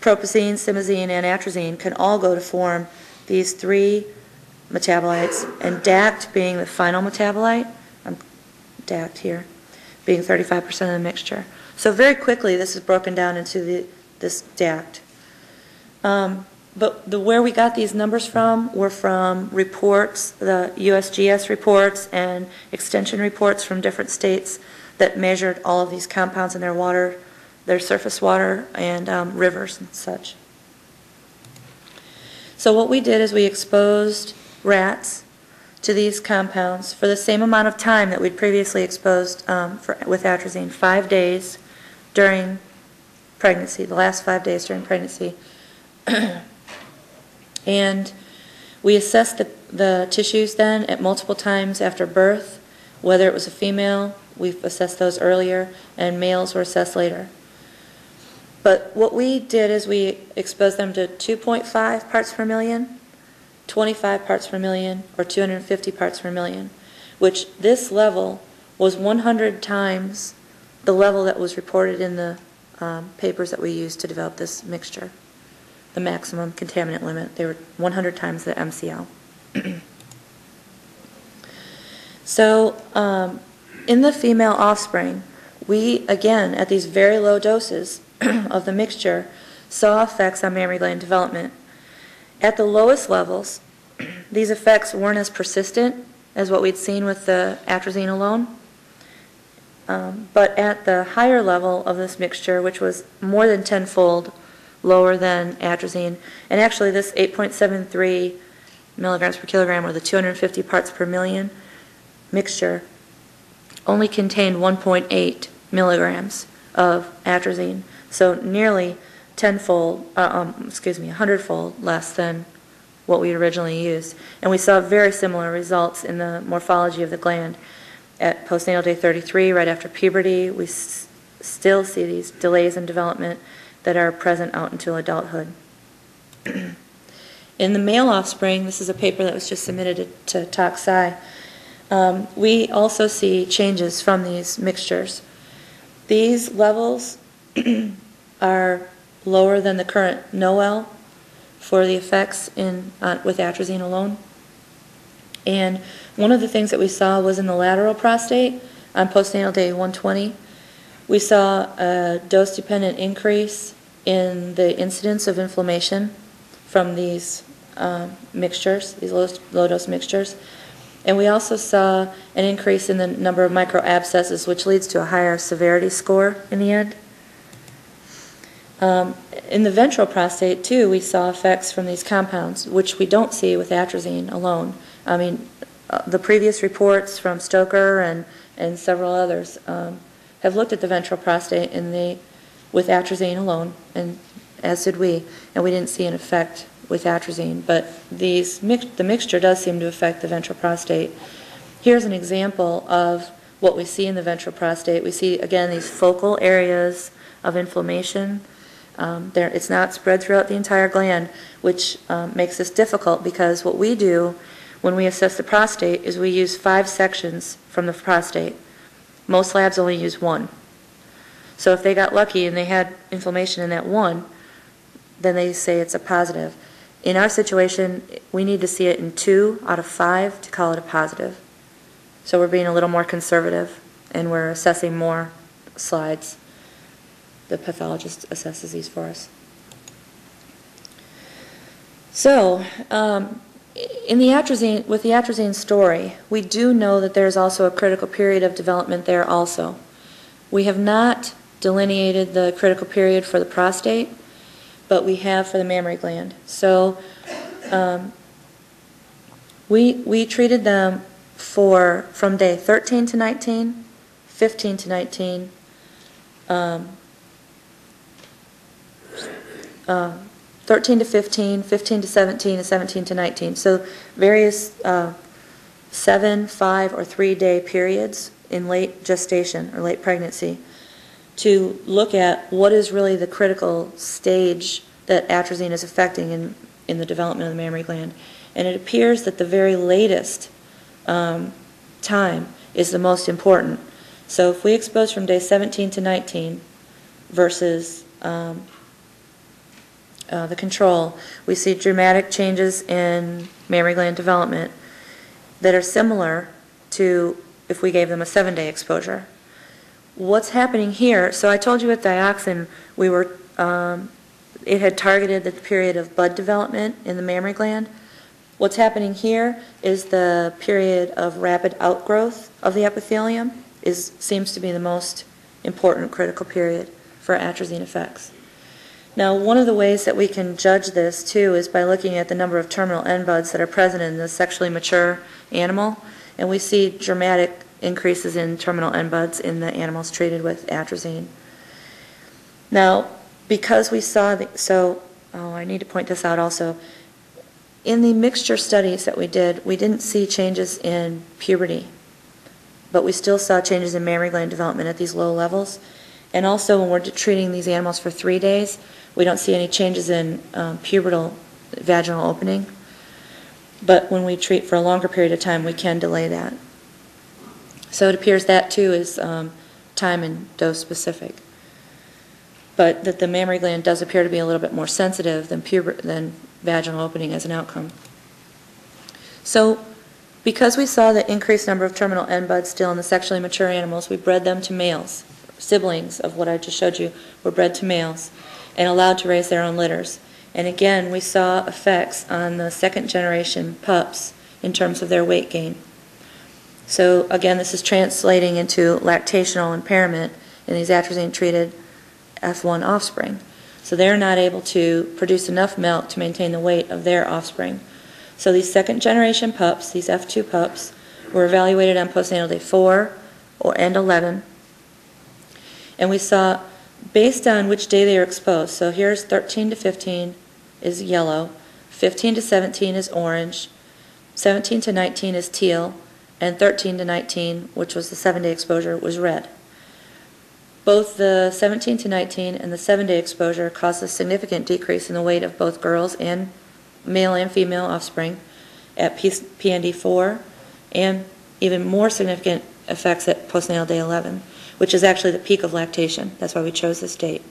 propazine, simazine, and atrazine can all go to form these three metabolites, and DACT being the final metabolite, I'm DACT here, being 35% of the mixture. So very quickly, this is broken down into the, this DACT. Um, but the, where we got these numbers from were from reports, the USGS reports and extension reports from different states that measured all of these compounds in their water, their surface water and um, rivers and such. So what we did is we exposed rats to these compounds for the same amount of time that we'd previously exposed um, for, with atrazine, five days during pregnancy, the last five days during pregnancy. and we assessed the, the tissues then at multiple times after birth, whether it was a female, we've assessed those earlier, and males were assessed later. But what we did is we exposed them to 2.5 parts per million 25 parts per million, or 250 parts per million, which this level was 100 times the level that was reported in the um, papers that we used to develop this mixture, the maximum contaminant limit. They were 100 times the MCL. So, um, in the female offspring, we, again, at these very low doses of the mixture, saw effects on mammary gland development. At the lowest levels, these effects weren't as persistent as what we'd seen with the atrazine alone. Um, but at the higher level of this mixture, which was more than tenfold lower than atrazine, and actually this 8.73 milligrams per kilogram or the 250 parts per million mixture only contained 1.8 milligrams of atrazine, so nearly tenfold, uh, um, excuse me, a hundredfold less than what we originally used. And we saw very similar results in the morphology of the gland. At postnatal day 33, right after puberty, we still see these delays in development that are present out until adulthood. in the male offspring, this is a paper that was just submitted to, to um, we also see changes from these mixtures. These levels are lower than the current NOEL for the effects in, uh, with atrazine alone. And one of the things that we saw was in the lateral prostate on postnatal day 120. We saw a dose-dependent increase in the incidence of inflammation from these um, mixtures, these low, low-dose mixtures. And we also saw an increase in the number of microabscesses, which leads to a higher severity score in the end. Um, in the ventral prostate, too, we saw effects from these compounds, which we don't see with atrazine alone. I mean, uh, the previous reports from Stoker and, and several others um, have looked at the ventral prostate and they, with atrazine alone, and as did we, and we didn't see an effect with atrazine. But these mix, the mixture does seem to affect the ventral prostate. Here's an example of what we see in the ventral prostate. We see, again, these focal areas of inflammation. Um, there, it's not spread throughout the entire gland, which um, makes this difficult because what we do when we assess the prostate is we use five sections from the prostate. Most labs only use one. So if they got lucky and they had inflammation in that one, then they say it's a positive. In our situation, we need to see it in two out of five to call it a positive. So we're being a little more conservative and we're assessing more slides. The pathologist assesses these for us. So, um, in the atrazine, with the atrazine story, we do know that there's also a critical period of development there also. We have not delineated the critical period for the prostate, but we have for the mammary gland. So um, we, we treated them for from day 13 to 19, 15 to 19, um, uh, 13 to 15, 15 to 17, and 17 to 19. So various uh, seven, five, or three day periods in late gestation or late pregnancy to look at what is really the critical stage that atrazine is affecting in, in the development of the mammary gland. And it appears that the very latest um, time is the most important. So if we expose from day 17 to 19 versus um, uh, the control, we see dramatic changes in mammary gland development that are similar to if we gave them a seven-day exposure. What's happening here, so I told you with dioxin, we were, um, it had targeted the period of bud development in the mammary gland. What's happening here is the period of rapid outgrowth of the epithelium is, seems to be the most important critical period for atrazine effects. Now, one of the ways that we can judge this, too, is by looking at the number of terminal end buds that are present in the sexually mature animal, and we see dramatic increases in terminal end buds in the animals treated with atrazine. Now, because we saw, the, so, oh, I need to point this out also. In the mixture studies that we did, we didn't see changes in puberty, but we still saw changes in mammary gland development at these low levels. And also, when we're treating these animals for three days, we don't see any changes in um, pubertal vaginal opening. But when we treat for a longer period of time, we can delay that. So it appears that too is um, time and dose specific. But that the mammary gland does appear to be a little bit more sensitive than puber, than vaginal opening as an outcome. So because we saw the increased number of terminal end buds still in the sexually mature animals, we bred them to males. Siblings of what I just showed you were bred to males and allowed to raise their own litters. And again, we saw effects on the second generation pups in terms of their weight gain. So again, this is translating into lactational impairment in these atrazine-treated F1 offspring. So they're not able to produce enough milk to maintain the weight of their offspring. So these second generation pups, these F2 pups, were evaluated on postnatal day 4 or and 11. And we saw based on which day they are exposed. So here's 13 to 15 is yellow, 15 to 17 is orange, 17 to 19 is teal, and 13 to 19, which was the seven-day exposure, was red. Both the 17 to 19 and the seven-day exposure caused a significant decrease in the weight of both girls and male and female offspring at PND4, and even more significant effects at postnatal day 11 which is actually the peak of lactation. That's why we chose this date.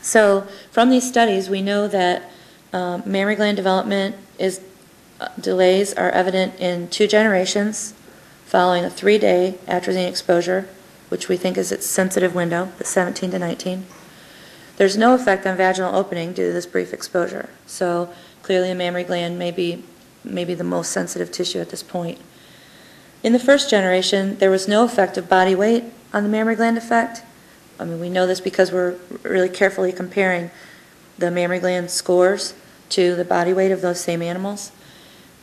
so from these studies, we know that um, mammary gland development is uh, delays are evident in two generations following a three-day atrazine exposure, which we think is its sensitive window, the 17 to 19. There's no effect on vaginal opening due to this brief exposure. So clearly a mammary gland may be, may be the most sensitive tissue at this point. In the first generation, there was no effect of body weight on the mammary gland effect. I mean, we know this because we're really carefully comparing the mammary gland scores to the body weight of those same animals.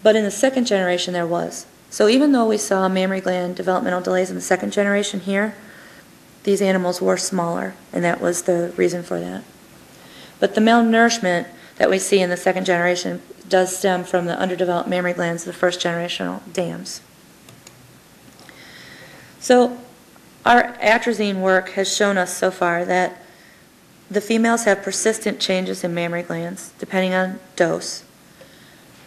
But in the second generation, there was. So even though we saw mammary gland developmental delays in the second generation here, these animals were smaller, and that was the reason for that. But the malnourishment that we see in the second generation does stem from the underdeveloped mammary glands of the first generational dams. So our atrazine work has shown us so far that the females have persistent changes in mammary glands depending on dose.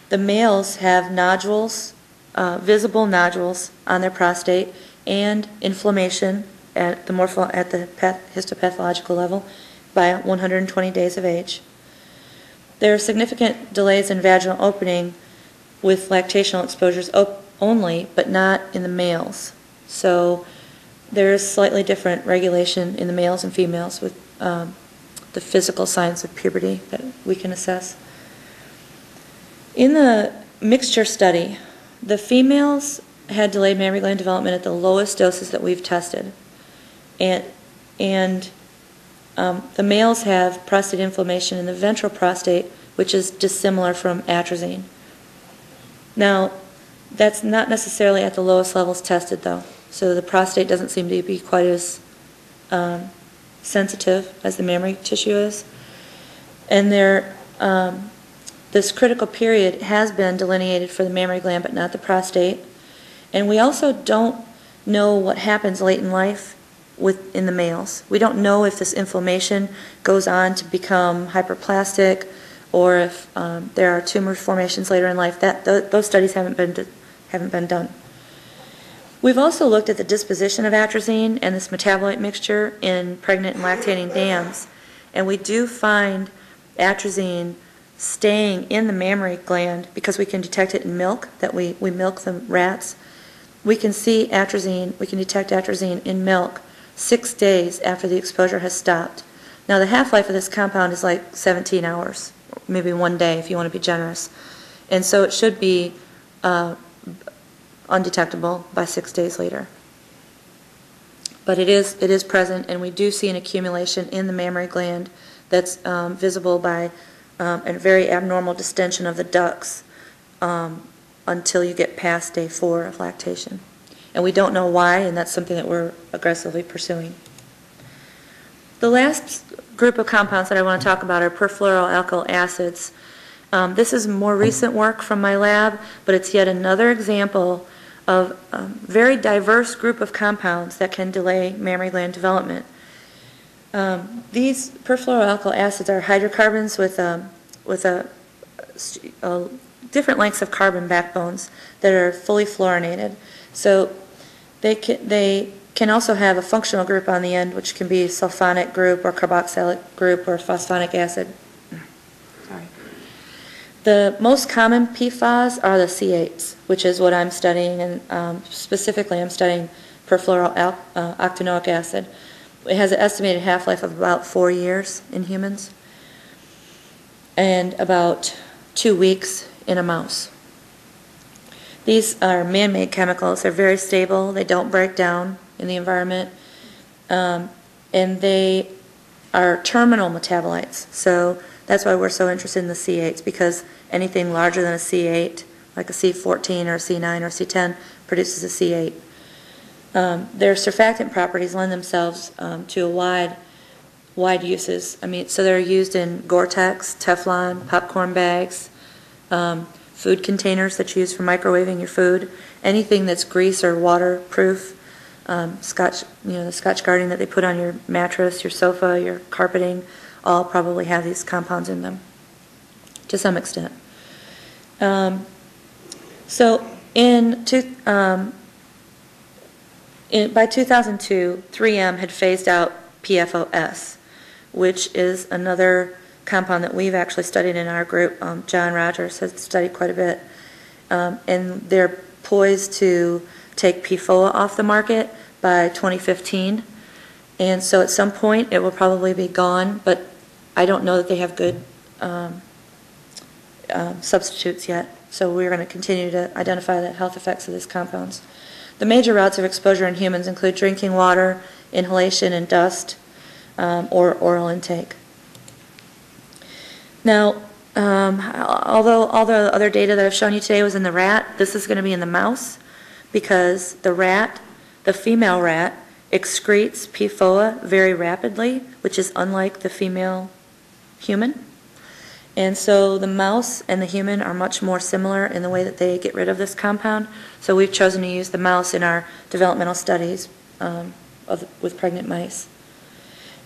The males have nodules, uh, visible nodules on their prostate and inflammation at the, morpho at the histopathological level by 120 days of age. There are significant delays in vaginal opening with lactational exposures only, but not in the males. So there is slightly different regulation in the males and females with um, the physical signs of puberty that we can assess. In the mixture study, the females had delayed mammary gland development at the lowest doses that we've tested. And, and um, the males have prostate inflammation in the ventral prostate, which is dissimilar from atrazine. Now, that's not necessarily at the lowest levels tested, though. So the prostate doesn't seem to be quite as um, sensitive as the mammary tissue is. And there, um, this critical period has been delineated for the mammary gland, but not the prostate. And we also don't know what happens late in life with in the males. We don't know if this inflammation goes on to become hyperplastic or if um, there are tumor formations later in life. That th those studies haven't been haven't been done. We've also looked at the disposition of atrazine and this metabolite mixture in pregnant and lactating dams, and we do find atrazine staying in the mammary gland because we can detect it in milk, that we, we milk the rats. We can see atrazine, we can detect atrazine in milk six days after the exposure has stopped. Now the half-life of this compound is like 17 hours, maybe one day if you want to be generous. And so it should be uh, undetectable by six days later. But it is, it is present, and we do see an accumulation in the mammary gland that's um, visible by um, a very abnormal distension of the ducts um, until you get past day four of lactation. And we don't know why, and that's something that we're aggressively pursuing. The last group of compounds that I want to talk about are perfluoroalkyl acids. Um, this is more recent work from my lab, but it's yet another example of a very diverse group of compounds that can delay mammary gland development. Um, these perfluoroalkyl acids are hydrocarbons with a with a, a different lengths of carbon backbones that are fully fluorinated. So they can, they can also have a functional group on the end, which can be sulfonic group or carboxylic group or phosphonic acid. The most common PFAS are the C8s, which is what I'm studying, and um, specifically I'm studying perfluorooctanoic acid. It has an estimated half-life of about four years in humans and about two weeks in a mouse. These are man-made chemicals. They're very stable. They don't break down in the environment. Um, and they are terminal metabolites. So that's why we're so interested in the C8s because anything larger than a C8, like a C14 or a C9 or C10, produces a C8. Um, their surfactant properties lend themselves um, to a wide, wide uses. I mean, so they're used in Gore-Tex, Teflon, popcorn bags, um, food containers that you use for microwaving your food, anything that's grease or waterproof, um, Scotch, you know, the Scotch guarding that they put on your mattress, your sofa, your carpeting, all probably have these compounds in them to some extent. Um, so in, two, um, in by 2002, 3M had phased out PFOS, which is another compound that we've actually studied in our group. Um, John Rogers has studied quite a bit. Um, and they're poised to take PFOA off the market by 2015. And so at some point it will probably be gone, but I don't know that they have good um, um, substitutes yet. So we're going to continue to identify the health effects of these compounds. The major routes of exposure in humans include drinking water, inhalation, and dust, um, or oral intake. Now, um, although all the other data that I've shown you today was in the rat, this is going to be in the mouse because the rat, the female rat, excretes PFOA very rapidly, which is unlike the female human. And so the mouse and the human are much more similar in the way that they get rid of this compound. So we've chosen to use the mouse in our developmental studies um, of, with pregnant mice.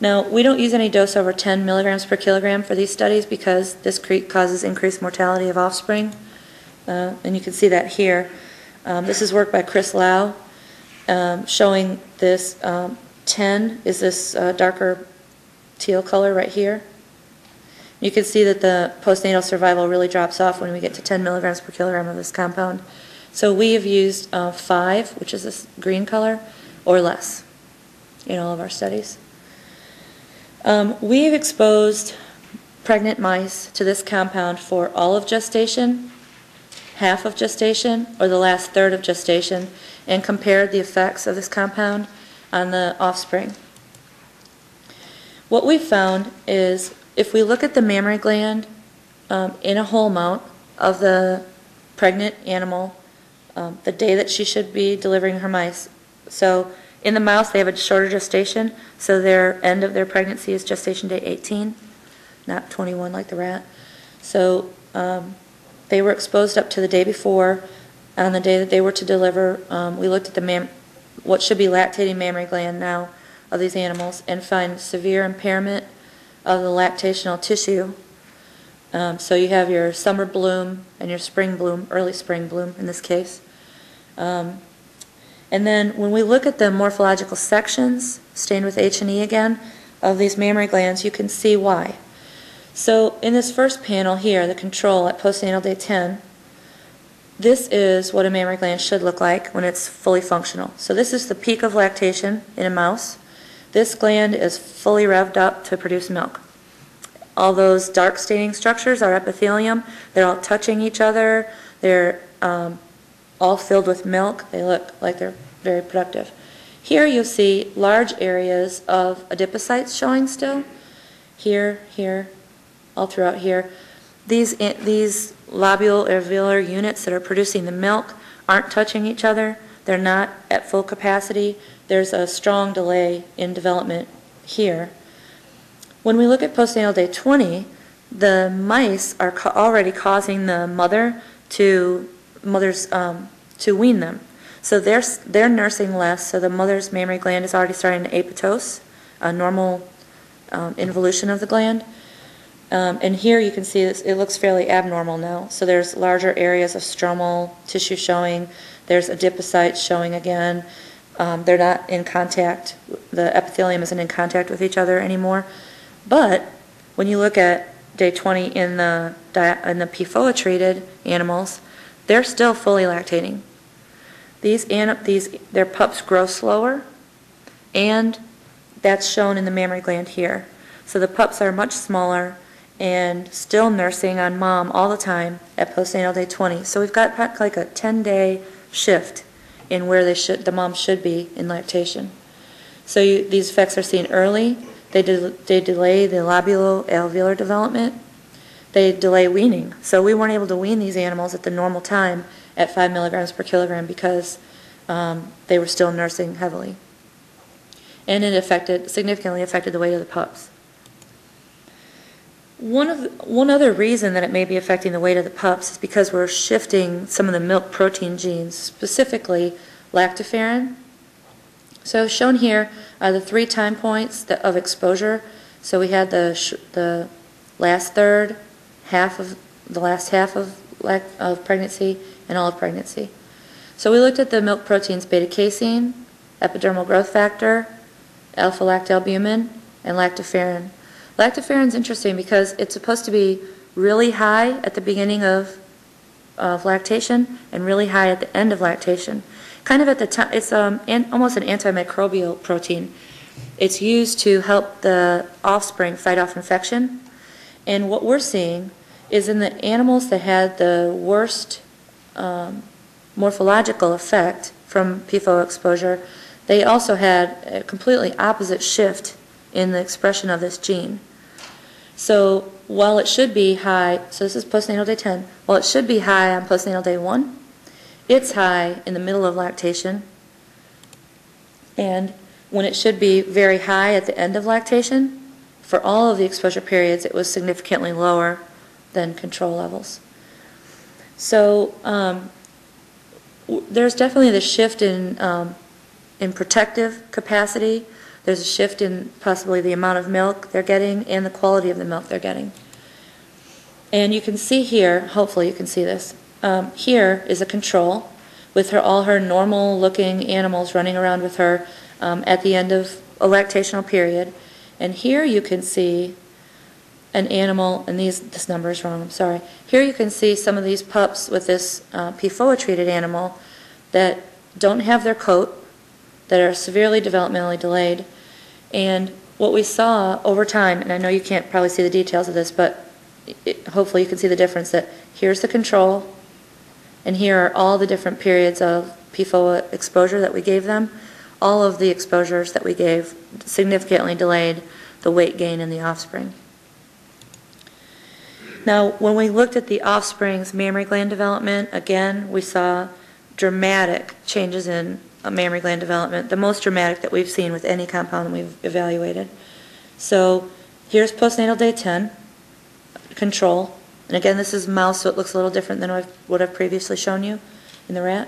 Now, we don't use any dose over 10 milligrams per kilogram for these studies because this causes increased mortality of offspring. Uh, and you can see that here. Um, this is work by Chris Lau um, showing this um, 10 is this uh, darker teal color right here. You can see that the postnatal survival really drops off when we get to 10 milligrams per kilogram of this compound. So we have used uh, 5, which is this green color, or less in all of our studies. Um, we've exposed pregnant mice to this compound for all of gestation, half of gestation, or the last third of gestation, and compared the effects of this compound on the offspring. What we've found is if we look at the mammary gland um, in a whole mount of the pregnant animal, um, the day that she should be delivering her mice, so in the mouse, they have a shorter gestation, so their end of their pregnancy is gestation day 18, not 21 like the rat. So um, they were exposed up to the day before. On the day that they were to deliver, um, we looked at the mam- what should be lactating mammary gland now of these animals and find severe impairment of the lactational tissue. Um, so you have your summer bloom and your spring bloom, early spring bloom in this case. Um, and then when we look at the morphological sections, stained with H&E again, of these mammary glands, you can see why. So in this first panel here, the control at postnatal day 10, this is what a mammary gland should look like when it's fully functional. So this is the peak of lactation in a mouse. This gland is fully revved up to produce milk. All those dark staining structures are epithelium. They're all touching each other. They're um, all filled with milk. They look like they're very productive. Here you see large areas of adipocytes showing still. Here, here, all throughout here. These, these lobule alveolar units that are producing the milk aren't touching each other. They're not at full capacity. There's a strong delay in development here. When we look at postnatal day 20, the mice are already causing the mother to mothers um, to wean them. So they're, they're nursing less, so the mother's mammary gland is already starting to apoptose, a normal um, involution of the gland. Um, And here you can see this, it looks fairly abnormal now. So there's larger areas of stromal tissue showing, there's adipocytes showing again. Um, They're not in contact, the epithelium isn't in contact with each other anymore. But when you look at day 20 in the, in the PFOA-treated animals, they're still fully lactating. These, these, their pups grow slower, and that's shown in the mammary gland here. So the pups are much smaller and still nursing on mom all the time at postnatal day 20. So we've got like a 10-day shift in where they should, the mom should be in lactation. So you, these effects are seen early. They, de- they delay the lobulo-alveolar development. They delay weaning. So we weren't able to wean these animals at the normal time at 5 milligrams per kilogram because um, they were still nursing heavily. And it affected, significantly affected the weight of the pups. One of, one other reason that it may be affecting the weight of the pups is because we're shifting some of the milk protein genes, specifically lactoferrin. So shown here are the three time points of exposure. So we had the, the last third, half of, the last half of, of pregnancy, and all of pregnancy. So we looked at the milk proteins beta casein, epidermal growth factor, alpha-lactalbumin, and lactoferrin. Lactoferrin is interesting because it's supposed to be really high at the beginning of, of lactation and really high at the end of lactation. Kind of at the time, it's um, an, almost an antimicrobial protein. It's used to help the offspring fight off infection. And what we're seeing is in the animals that had the worst um, morphological effect from PFO exposure, they also had a completely opposite shift in the expression of this gene. So while it should be high, so this is postnatal day 10, while it should be high on postnatal day 1, it's high in the middle of lactation. And when it should be very high at the end of lactation, for all of the exposure periods, it was significantly lower than control levels. So um, there's definitely the shift in, um, in protective capacity. There's a shift in possibly the amount of milk they're getting and the quality of the milk they're getting. And you can see here, hopefully you can see this, um, here is a control with her, all her normal-looking animals running around with her um, at the end of a lactational period. And here you can see an animal, and these, this number is wrong, I'm sorry. Here you can see some of these pups with this uh, PFOA-treated animal that don't have their coat, that are severely developmentally delayed. And what we saw over time, and I know you can't probably see the details of this, but it, hopefully you can see the difference that here's the control, and here are all the different periods of PFOA exposure that we gave them. All of the exposures that we gave significantly delayed the weight gain in the offspring. Now, when we looked at the offspring's mammary gland development, again, we saw dramatic changes in mammary gland development, the most dramatic that we've seen with any compound that we've evaluated. So here's postnatal day 10, control. And again, this is mouse, so it looks a little different than what I've- what I've previously shown you in the rat.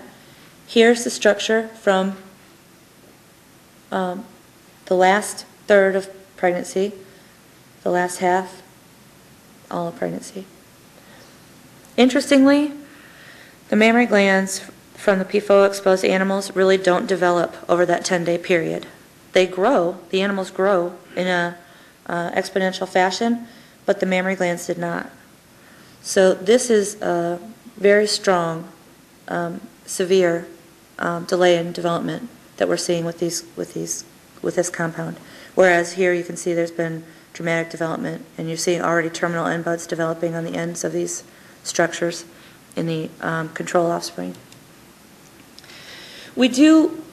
Here's the structure from um, the last third of pregnancy, the last half, all of pregnancy. Interestingly, the mammary glands from the PFOA-exposed animals really don't develop over that 10-day period. They grow, the animals grow in a uh, exponential fashion, but the mammary glands did not. So this is a very strong, um, severe um, delay in development that we're seeing with these, with these, with this compound. Whereas here you can see there's been dramatic development, and you're seeing already terminal end buds developing on the ends of these structures in the um, control offspring. We do,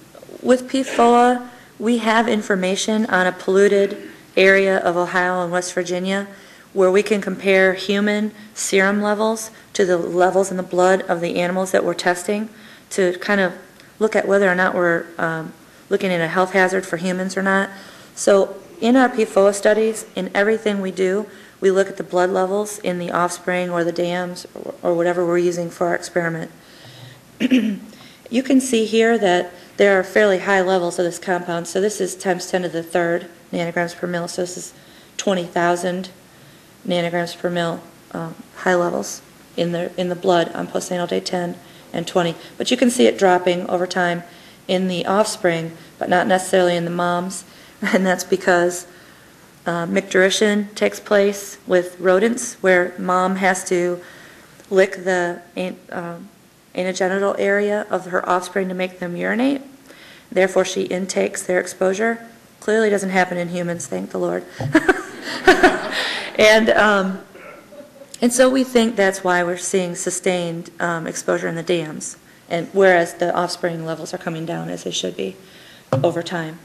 with PFOA, we have information on a polluted area of Ohio and West Virginia where we can compare human serum levels to the levels in the blood of the animals that we're testing to kind of look at whether or not we're um, looking at a health hazard for humans or not. So in our PFOA studies, in everything we do, we look at the blood levels in the offspring or the dams or- or whatever we're using for our experiment. You can see here that there are fairly high levels of this compound. So this is times 10 to the third nanograms per mil, so this is 20,000 nanograms per mil, um, high levels in the, in the blood on postnatal day 10 and 20. But you can see it dropping over time in the offspring, but not necessarily in the moms. And that's because uh, micturition takes place with rodents, where mom has to lick the an- a genital area of her offspring to make them urinate. Therefore, she intakes their exposure. Clearly doesn't happen in humans, thank the Lord. And, um, and so we think that's why we're seeing sustained um, exposure in the dams, and whereas the offspring levels are coming down as they should be over time.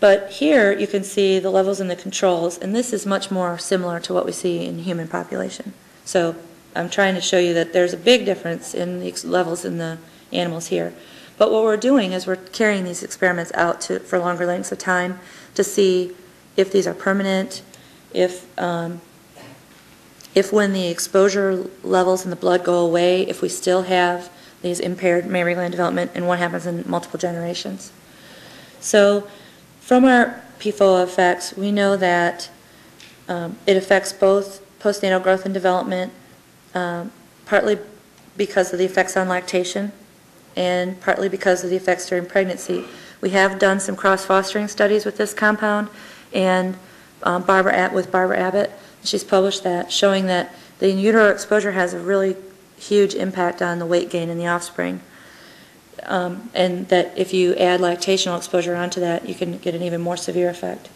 But here, you can see the levels in the controls, and this is much more similar to what we see in human population. So I'm trying to show you that there's a big difference in the levels in the animals here. But what we're doing is we're carrying these experiments out to, for longer lengths of time to see if these are permanent, if, um, if when the exposure levels in the blood go away, if we still have these impaired mammary gland development, and what happens in multiple generations. So from our PFOA effects, we know that um, it affects both postnatal growth and development, um, partly because of the effects on lactation and partly because of the effects during pregnancy. We have done some cross-fostering studies with this compound, and um, Barbara, with Barbara Abbott, she's published that, showing that the in utero exposure has a really huge impact on the weight gain in the offspring. Um, And that if you add lactational exposure onto that, you can get an even more severe effect.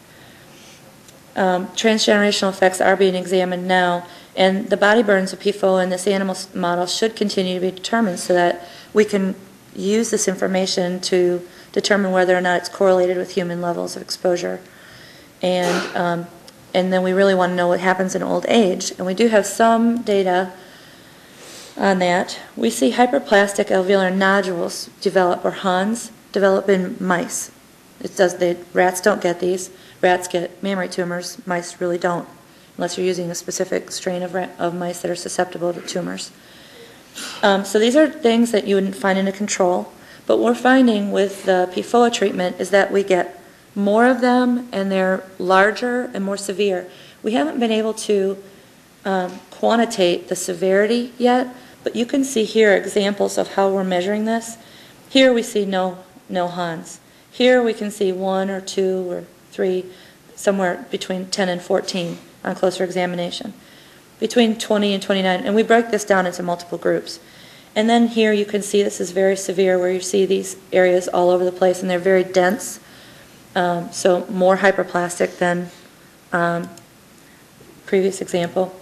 Um, Transgenerational effects are being examined now, and the body burdens of PFOA in this animal model should continue to be determined so that we can use this information to determine whether or not it's correlated with human levels of exposure. And, um, and then we really want to know what happens in old age. And we do have some data on that. We see hyperplastic alveolar nodules develop, or HANS, develop in mice. It does, the rats don't get these. Rats get mammary tumors, mice really don't, unless you're using a specific strain of, of mice that are susceptible to tumors. Um, so these are things that you wouldn't find in a control. But what we're finding with the PFOA treatment is that we get more of them and they're larger and more severe. We haven't been able to um, quantitate the severity yet, but you can see here examples of how we're measuring this. Here we see no, no Hans. Here we can see one or two or three, somewhere between 10 and 14 on closer examination between 20 and 29, and we break this down into multiple groups. And then here you can see this is very severe, where you see these areas all over the place, and they're very dense, um, so more hyperplastic than um, previous example.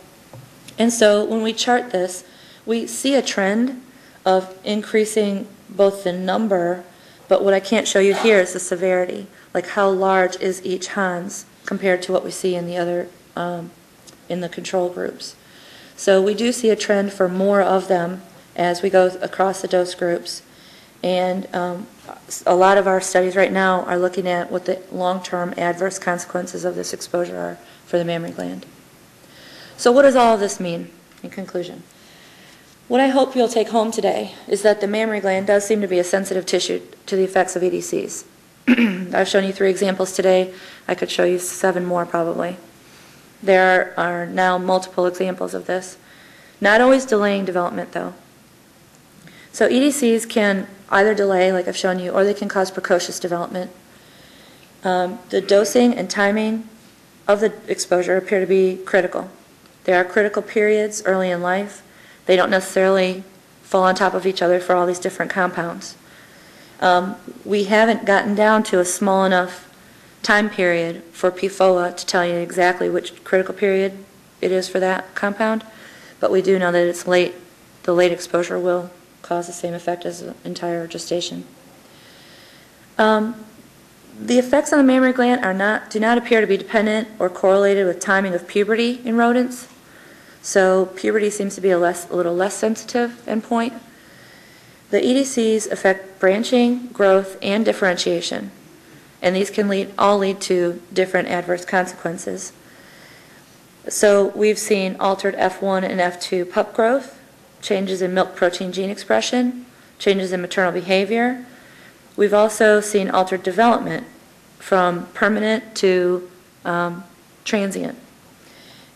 And so when we chart this, we see a trend of increasing both the number, but what I can't show you here is the severity, like how large is each Hans compared to what we see in the other um, in the control groups. So we do see a trend for more of them as we go across the dose groups. And um, a lot of our studies right now are looking at what the long-term adverse consequences of this exposure are for the mammary gland. So what does all of this mean in conclusion? What I hope you'll take home today is that the mammary gland does seem to be a sensitive tissue to the effects of EDCs. I've shown you three examples today. I could show you seven more probably. There are now multiple examples of this. Not always delaying development, though. So EDCs can either delay, like I've shown you, or they can cause precocious development. Um, the dosing and timing of the exposure appear to be critical. There are critical periods early in life. They don't necessarily fall on top of each other for all these different compounds. Um, we haven't gotten down to a small enough time period for PFOA to tell you exactly which critical period it is for that compound, but we do know that it's late, the late exposure will cause the same effect as the entire gestation. Um, the effects on the mammary gland are not, do not appear to be dependent or correlated with timing of puberty in rodents. So puberty seems to be a, less, a little less sensitive endpoint. The EDCs affect branching, growth, and differentiation and these can lead, all lead to different adverse consequences. So we've seen altered F1 and F2 pup growth, changes in milk protein gene expression, changes in maternal behavior. We've also seen altered development from permanent to um, transient.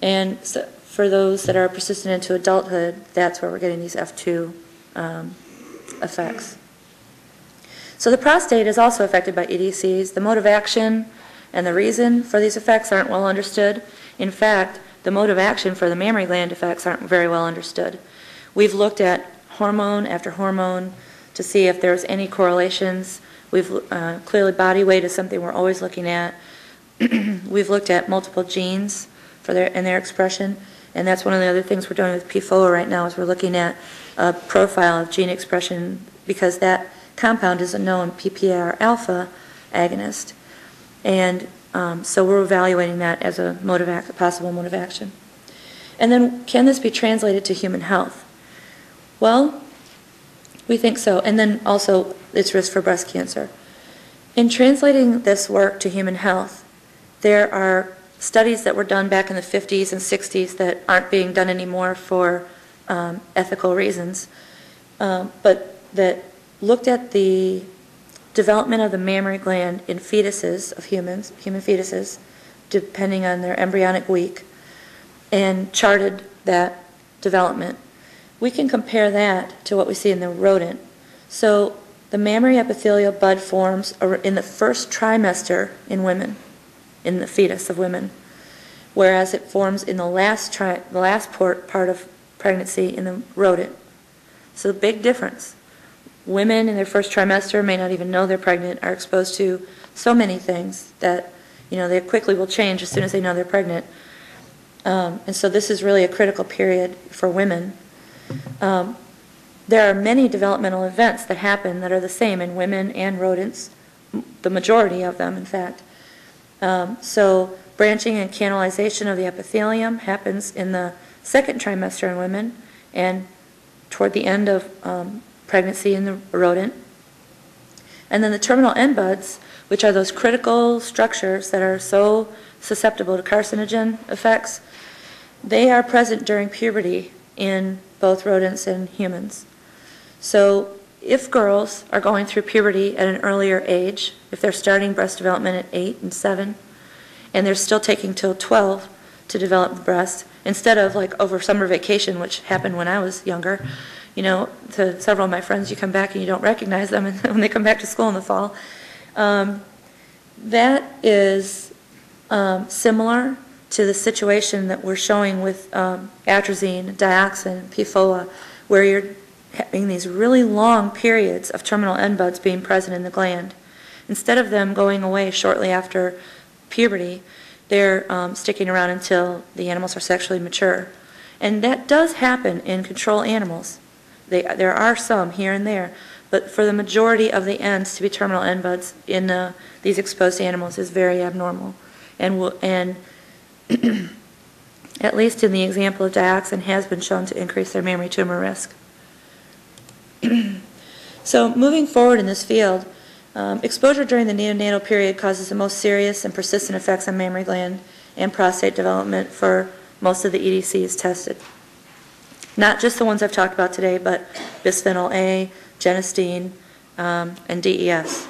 And so for those that are persistent into adulthood, that's where we're getting these F2 um, effects. So the prostate is also affected by EDCs. The mode of action and the reason for these effects aren't well understood. In fact, the mode of action for the mammary gland effects aren't very well understood. We've looked at hormone after hormone to see if there's any correlations. We've uh, clearly body weight is something we're always looking at. We've looked at multiple genes for their and their expression, and that's one of the other things we're doing with PFOA right now is we're looking at a profile of gene expression because that compound is a known PPAR alpha agonist, and um, so we're evaluating that as a mode ac- possible mode of action. And then, can this be translated to human health? Well, we think so. And then also, its risk for breast cancer. In translating this work to human health, there are studies that were done back in the 50s and 60s that aren't being done anymore for um, ethical reasons, um, but that looked at the development of the mammary gland in fetuses of humans, human fetuses, depending on their embryonic week, and charted that development. We can compare that to what we see in the rodent. So the mammary epithelial bud forms in the first trimester in women, in the fetus of women, whereas it forms in the last the last part of pregnancy in the rodent. So big difference. Women in their first trimester may not even know they're pregnant, are exposed to so many things that, you know, they quickly will change as soon as they know they're pregnant. Um, and so this is really a critical period for women. Um, there are many developmental events that happen that are the same in women and rodents, the majority of them, in fact. Um, so branching and canalization of the epithelium happens in the second trimester in women and toward the end of um, pregnancy in the rodent. And then the terminal end buds, which are those critical structures that are so susceptible to carcinogen effects, they are present during puberty in both rodents and humans. So if girls are going through puberty at an earlier age, if they're starting breast development at 8 and 7, and they're still taking till 12 to develop the breast, instead of like over summer vacation, which happened when I was younger, you know, to several of my friends, you come back and you don't recognize them and when they come back to school in the fall. Um, that is um, similar to the situation that we're showing with um, atrazine, dioxin, PFOA, where you're having these really long periods of terminal end buds being present in the gland. Instead of them going away shortly after puberty, they're um, sticking around until the animals are sexually mature. And that does happen in control animals. They, there are some here and there, but for the majority of the ends to be terminal end buds in uh, these exposed animals is very abnormal. And, will, and at least in the example of dioxin, has been shown to increase their mammary tumor risk. so moving forward in this field, um, exposure during the neonatal period causes the most serious and persistent effects on mammary gland and prostate development for most of the EDCs tested. Not just the ones I've talked about today, but bisphenol A, genistein, um, and DES.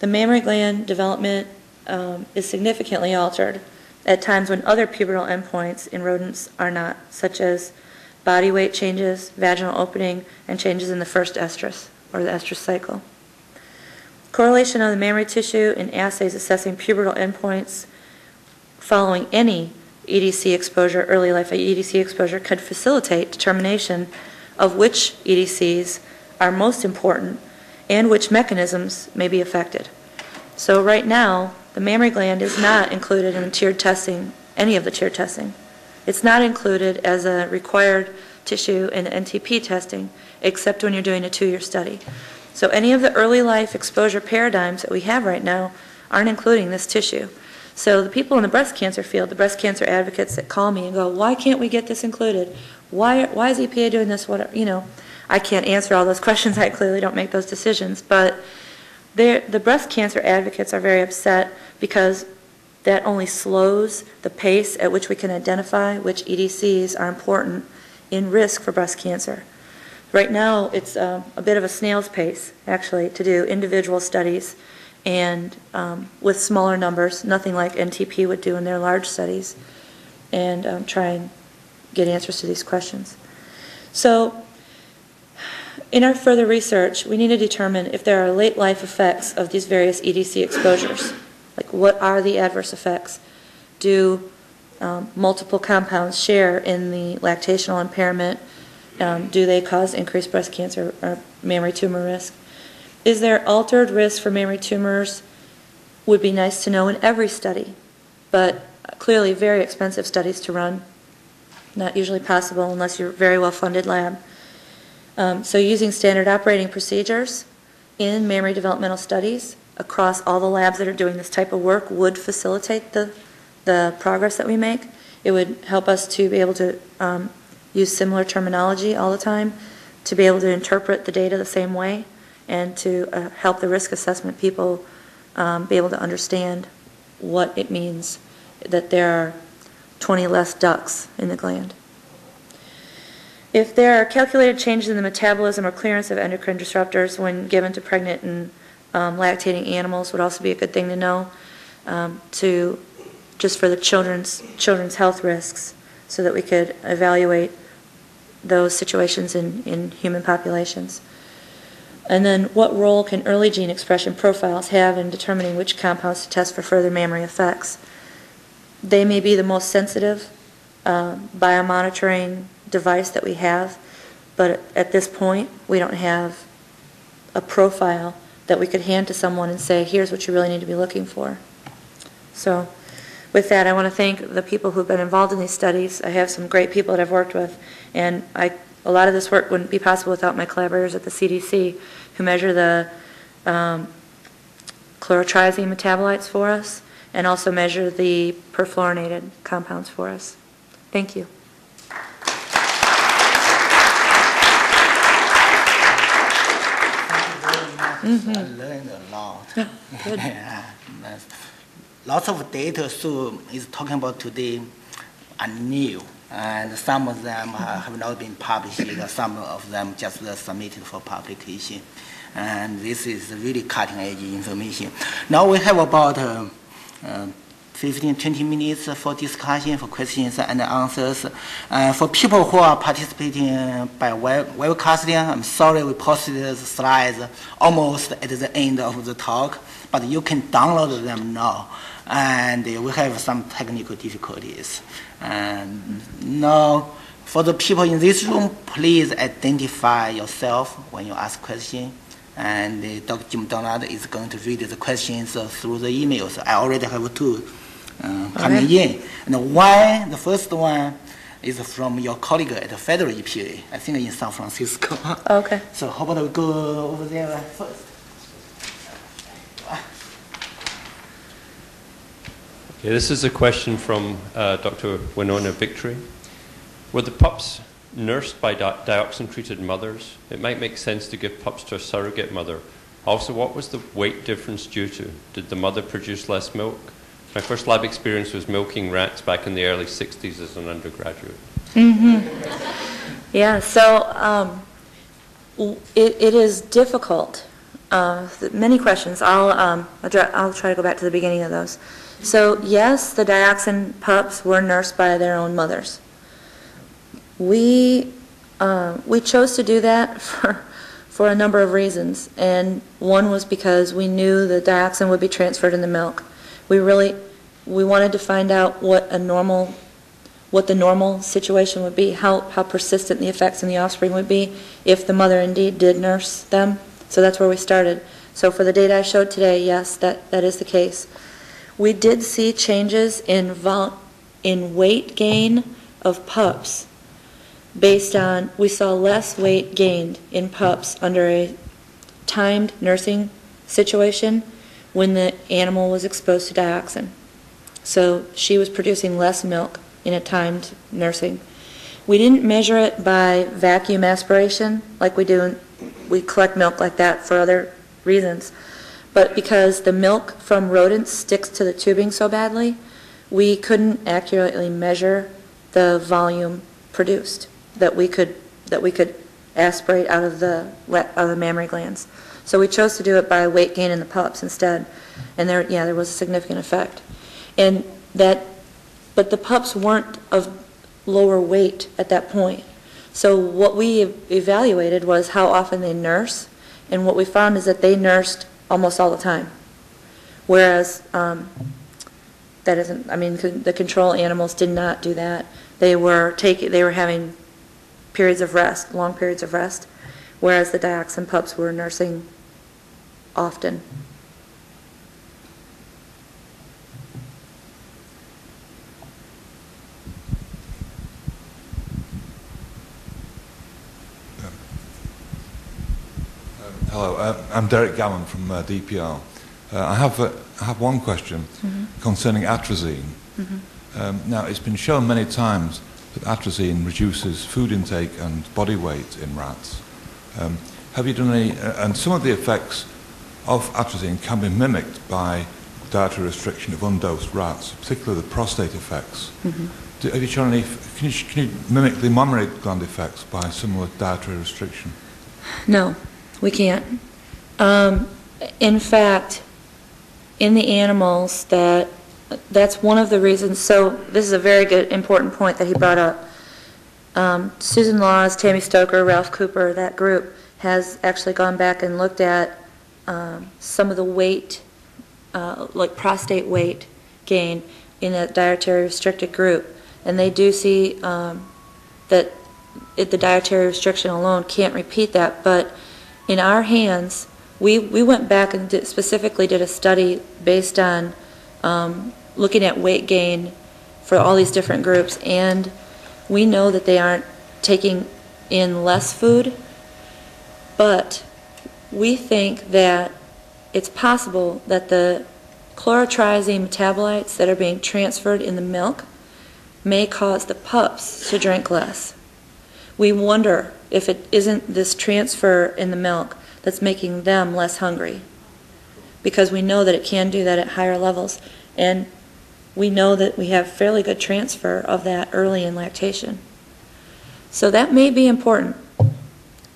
The mammary gland development um, is significantly altered at times when other pubertal endpoints in rodents are not, such as body weight changes, vaginal opening, and changes in the first estrus, or the estrus cycle. Correlation of the mammary tissue in assays assessing pubertal endpoints following any EDC exposure, early life EDC exposure, could facilitate determination of which EDCs are most important and which mechanisms may be affected. So right now, the mammary gland is not included in tiered testing, any of the tiered testing. It's not included as a required tissue in NTP testing, except when you're doing a two-year study. So any of the early life exposure paradigms that we have right now aren't including this tissue. So the people in the breast cancer field, the breast cancer advocates that call me and go, why can't we get this included? Why, why is EPA doing this? What, you know, I can't answer all those questions. I clearly don't make those decisions. But the breast cancer advocates are very upset because that only slows the pace at which we can identify which EDCs are important in risk for breast cancer. Right now, it's uh, a bit of a snail's pace, actually, to do individual studies and um, with smaller numbers, nothing like NTP would do in their large studies. and um, try and get answers to these questions. So, in our further research, we need to determine if there are late life effects of these various EDC exposures. Like, what are the adverse effects? Do um, multiple compounds share in the lactational impairment? Um, do they cause increased breast cancer or mammary tumor risk? Is there altered risk for mammary tumors? Would be nice to know in every study, but clearly very expensive studies to run. Not usually possible unless you're a very well-funded lab. Um, so using standard operating procedures in mammary developmental studies across all the labs that are doing this type of work would facilitate the, the progress that we make. It would help us to be able to um, use similar terminology all the time, to be able to interpret the data the same way, and to uh, help the risk assessment people um, be able to understand what it means that there are 20 less ducts in the gland. If there are calculated changes in the metabolism or clearance of endocrine disruptors when given to pregnant and um, lactating animals would also be a good thing to know um, to just for the children's children's health risks so that we could evaluate those situations in, in human populations. And then what role can early gene expression profiles have in determining which compounds to test for further mammary effects? They may be the most sensitive uh, biomonitoring device that we have, but at this point, we don't have a profile that we could hand to someone and say, here's what you really need to be looking for. So with that, I want to thank the people who've been involved in these studies. I have some great people that I've worked with, and I, a lot of this work wouldn't be possible without my collaborators at the CDC who measure the um, chlorotrizine metabolites for us and also measure the perfluorinated compounds for us. Thank you. I learned a lot. Good. Lots of data so is talking about today are new, and some of them have not been published, some of them just submitted for publication. And this is really cutting edge information. Now we have about uh, uh, 15, 20 minutes for discussion, for questions and answers. Uh, for people who are participating by web, webcasting, I'm sorry we posted the slides almost at the end of the talk, but you can download them now. And we have some technical difficulties. And now, for the people in this room, please identify yourself when you ask questions and uh, Dr. Jim Donald is going to read the questions uh, through the emails. I already have two uh, coming in. And one, the first one is from your colleague at the federal EPA, I think in San Francisco. Okay. So how about we go over there first? Okay, this is a question from uh, Dr. Winona Victory. Were the pups nursed by di- dioxin-treated mothers? It might make sense to give pups to a surrogate mother. Also, what was the weight difference due to? Did the mother produce less milk? My first lab experience was milking rats back in the early 60s as an undergraduate. Yeah, so um, it, it is difficult. Uh, many questions. I'll, um, I'll try to go back to the beginning of those. So, yes, the dioxin pups were nursed by their own mothers. We, uh, we chose to do that for, for a number of reasons. And one was because we knew the dioxin would be transferred in the milk. We really, we wanted to find out what a normal what the normal situation would be, how, how persistent the effects in the offspring would be if the mother indeed did nurse them. So that's where we started. So for the data I showed today, yes, that, that is the case. We did see changes in, in weight gain of pups based on, we saw less weight gained in pups under a timed nursing situation when the animal was exposed to dioxin. So she was producing less milk in a timed nursing. We didn't measure it by vacuum aspiration like we do, we collect milk like that for other reasons. But because the milk from rodents sticks to the tubing so badly, we couldn't accurately measure the volume produced that we could, that we could aspirate out of the, out of the mammary glands. So we chose to do it by weight gain in the pups instead. And there, yeah, there was a significant effect. And that but the pups weren't of lower weight at that point. So what we evaluated was how often they nurse, and what we found is that they nursed almost all the time. Whereas, um, that isn't, I mean, the control animals did not do that. They were taking, they were having periods of rest, long periods of rest, whereas the dioxin pups were nursing often. Hello, uh, I'm Derek Gallen from uh, DPR. Uh, I, have, uh, I have one question concerning atrazine. Um, now, it's been shown many times that atrazine reduces food intake and body weight in rats. Um, have you done any, uh, and some of the effects of atrazine can be mimicked by dietary restriction of undosed rats, particularly the prostate effects. Do, have you shown any, can you, can you mimic the mammary gland effects by similar dietary restriction? No, we can't. Um, in fact, in the animals that, that's one of the reasons, so this is a very good, important point that he brought up. Um, Susan Laws, Tammy Stoker, Ralph Cooper, that group has actually gone back and looked at um, some of the weight, uh, like prostate weight gain in that dietary restricted group. And they do see um, that it, the dietary restriction alone can't repeat that, but in our hands, we, we went back and did, specifically did a study based on um, looking at weight gain for all these different groups, and we know that they aren't taking in less food, but we think that it's possible that the chlorotriazine metabolites that are being transferred in the milk may cause the pups to drink less. We wonder if it isn't this transfer in the milk that's making them less hungry. Because we know that it can do that at higher levels. And we know that we have fairly good transfer of that early in lactation. So that may be important.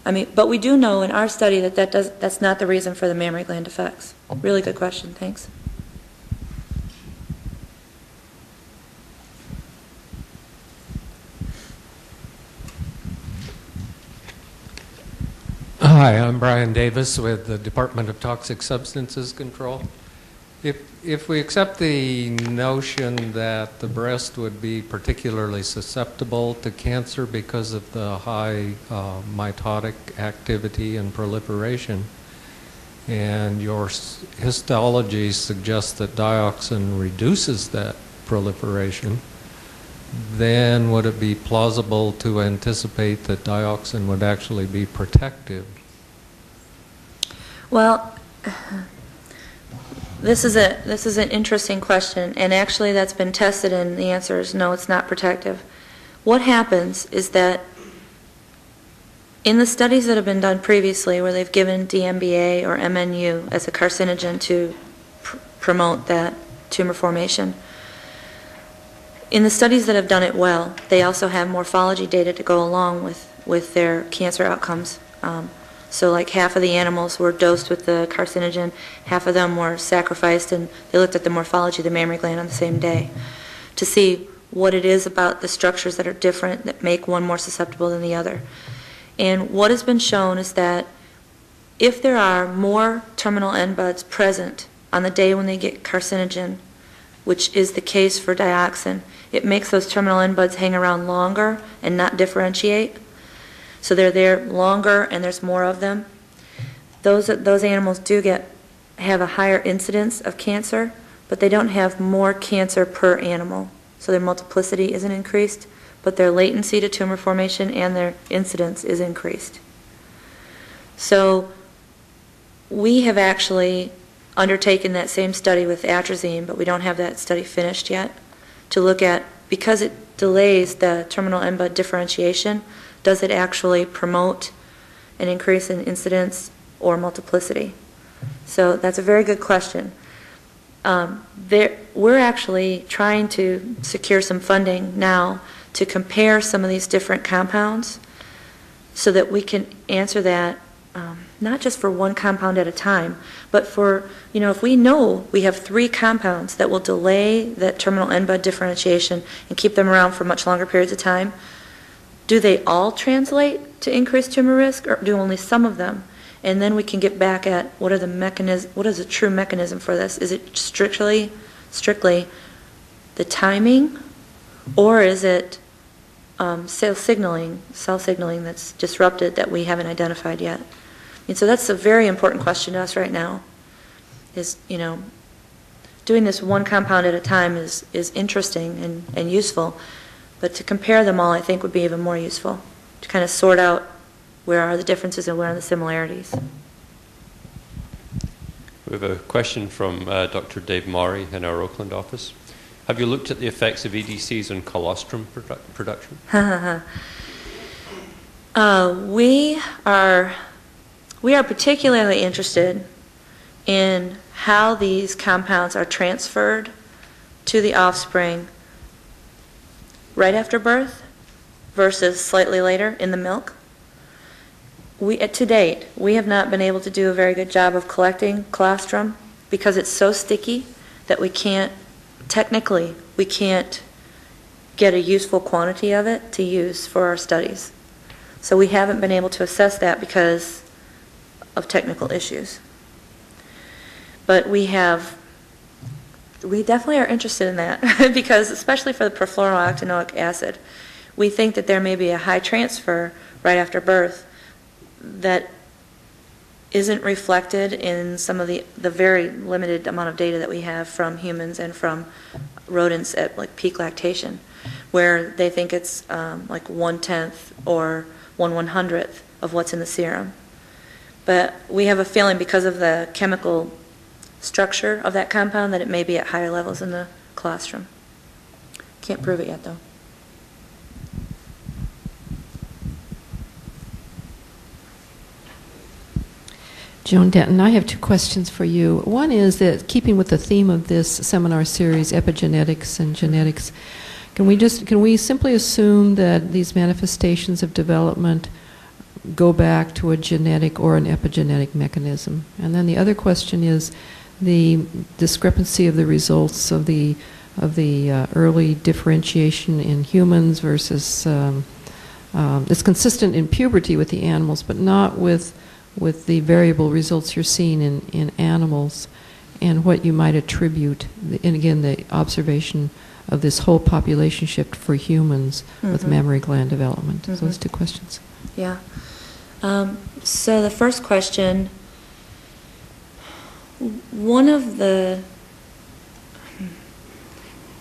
I mean, but we do know in our study that, that does, that's not the reason for the mammary gland effects. Really good question, thanks. Hi, I'm Brian Davis with the Department of Toxic Substances Control. If, if we accept the notion that the breast would be particularly susceptible to cancer because of the high uh, mitotic activity and proliferation, and your histology suggests that dioxin reduces that proliferation, then would it be plausible to anticipate that dioxin would actually be protective? Well, this is a, this is an interesting question, and actually that's been tested, and the answer is no, it's not protective. What happens is that in the studies that have been done previously, where they've given DMBA or MNU as a carcinogen to pr- promote that tumor formation, in the studies that have done it well, they also have morphology data to go along with, with their cancer outcomes. Um, so like half of the animals were dosed with the carcinogen, half of them were sacrificed, and they looked at the morphology of the mammary gland on the same day to see what it is about the structures that are different that make one more susceptible than the other. And what has been shown is that if there are more terminal end buds present on the day when they get carcinogen, which is the case for dioxin, it makes those terminal end buds hang around longer and not differentiate. So they're there longer and there's more of them. Those, those animals do get, have a higher incidence of cancer, but they don't have more cancer per animal. So their multiplicity isn't increased, but their latency to tumor formation and their incidence is increased. So we have actually undertaken that same study with atrazine, but we don't have that study finished yet, to look at, because it delays the terminal end bud differentiation, does it actually promote an increase in incidence or multiplicity? So that's a very good question. Um, there, we're actually trying to secure some funding now to compare some of these different compounds so that we can answer that um, not just for one compound at a time, but for, you know, if we know we have three compounds that will delay that terminal end bud differentiation and keep them around for much longer periods of time, do they all translate to increased tumor risk, or do only some of them? And then we can get back at what are the mechanism, what is the true mechanism for this? Is it strictly, strictly the timing, or is it um, cell signaling, cell signaling that's disrupted that we haven't identified yet? And so that's a very important question to us right now. Is you know, doing this one compound at a time is is interesting and, and useful, but to compare them all, I think would be even more useful to kind of sort out where are the differences and where are the similarities. We have a question from uh, Dr. Dave Murray in our Oakland office. Have you looked at the effects of EDCs on colostrum produ- production? uh, we are we are particularly interested in how these compounds are transferred to the offspring right after birth versus slightly later in the milk. We, uh, to date, we have not been able to do a very good job of collecting colostrum because it's so sticky that we can't, technically, we can't get a useful quantity of it to use for our studies. So we haven't been able to assess that because of technical issues. But we have, we definitely are interested in that because, especially for the perfluorooctanoic acid, we think that there may be a high transfer right after birth that isn't reflected in some of the, the very limited amount of data that we have from humans and from rodents at like peak lactation, where they think it's um, like one tenth or one one hundredth of what's in the serum. But we have a feeling because of the chemical structure of that compound that it may be at higher levels in the colostrum. Can't prove it yet, though. Joan Denton, I have two questions for you. One is that keeping with the theme of this seminar series, epigenetics and genetics, can we just can we simply assume that these manifestations of development go back to a genetic or an epigenetic mechanism? And then the other question is the discrepancy of the results of the of the uh, early differentiation in humans versus um, um, it's consistent in puberty with the animals, but not with with the variable results you're seeing in, in animals and what you might attribute, and again, the observation of this whole population shift for humans mm-hmm. with mammary gland development. Mm-hmm. So those two questions. Yeah. Um, so the first question, one of the,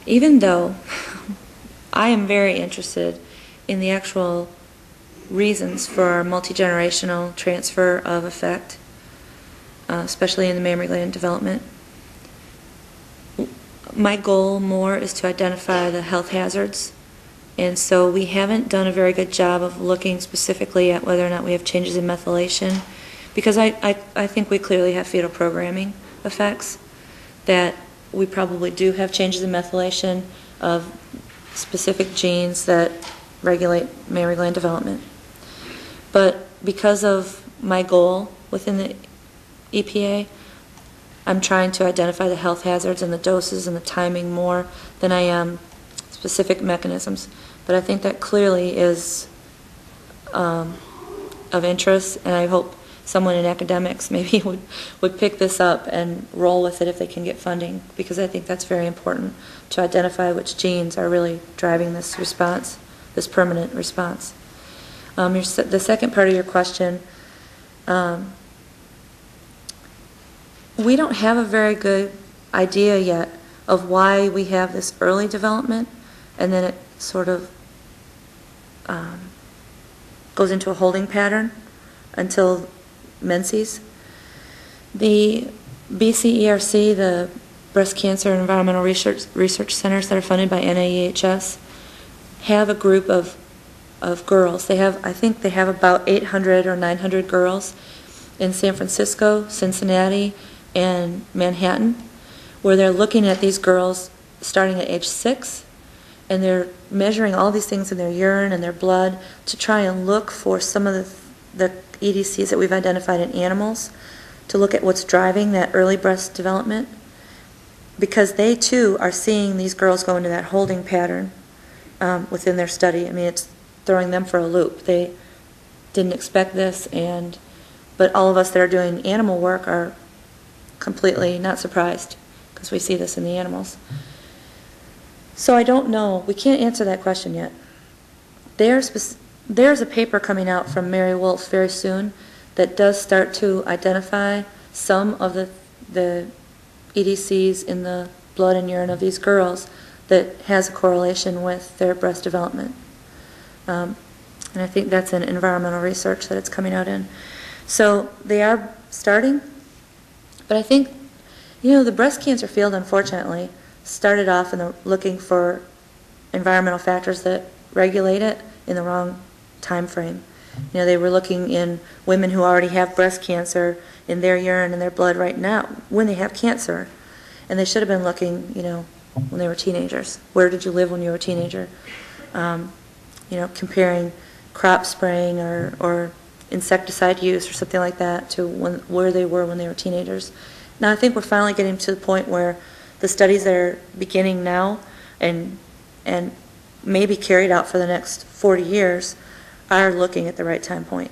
even though I am very interested in the actual reasons for multi-generational transfer of effect, uh, especially in the mammary gland development. My goal more is to identify the health hazards, and so we haven't done a very good job of looking specifically at whether or not we have changes in methylation, because I, I, I think we clearly have fetal programming effects, that we probably do have changes in methylation of specific genes that regulate mammary gland development. But because of my goal within the EPA, I'm trying to identify the health hazards and the doses and the timing more than I am specific mechanisms. But I think that clearly is um, of interest, and I hope someone in academics maybe would, would pick this up and roll with it if they can get funding, because I think that's very important to identify which genes are really driving this response, this permanent response. Um, your, the second part of your question, um, we don't have a very good idea yet of why we have this early development and then it sort of um, goes into a holding pattern until menses. The BCERC, the Breast Cancer Environmental Research, Research Centers that are funded by NIEHS, have a group of of girls. They have, I think they have about 800 or 900 girls in San Francisco, Cincinnati, and Manhattan, where they're looking at these girls starting at age six, and they're measuring all these things in their urine and their blood to try and look for some of the, the EDCs that we've identified in animals to look at what's driving that early breast development because they too are seeing these girls go into that holding pattern um, within their study. I mean, it's throwing them for a loop. They didn't expect this, and but all of us that are doing animal work are completely not surprised because we see this in the animals. So I don't know. We can't answer that question yet. There's there's a paper coming out from Mary Wolf very soon that does start to identify some of the the EDCs in the blood and urine of these girls that has a correlation with their breast development. Um, and I think that's in environmental research that it's coming out in. So they are starting, but I think, you know, the breast cancer field, unfortunately, started off in the, looking for environmental factors that regulate it in the wrong time frame. You know, they were looking in women who already have breast cancer in their urine and their blood right now when they have cancer. And they should have been looking, you know, when they were teenagers. Where did you live when you were a teenager? Um, you know, comparing crop spraying or, or insecticide use or something like that to when, where they were when they were teenagers. Now I think we're finally getting to the point where the studies that are beginning now and and maybe carried out for the next 40 years are looking at the right time point.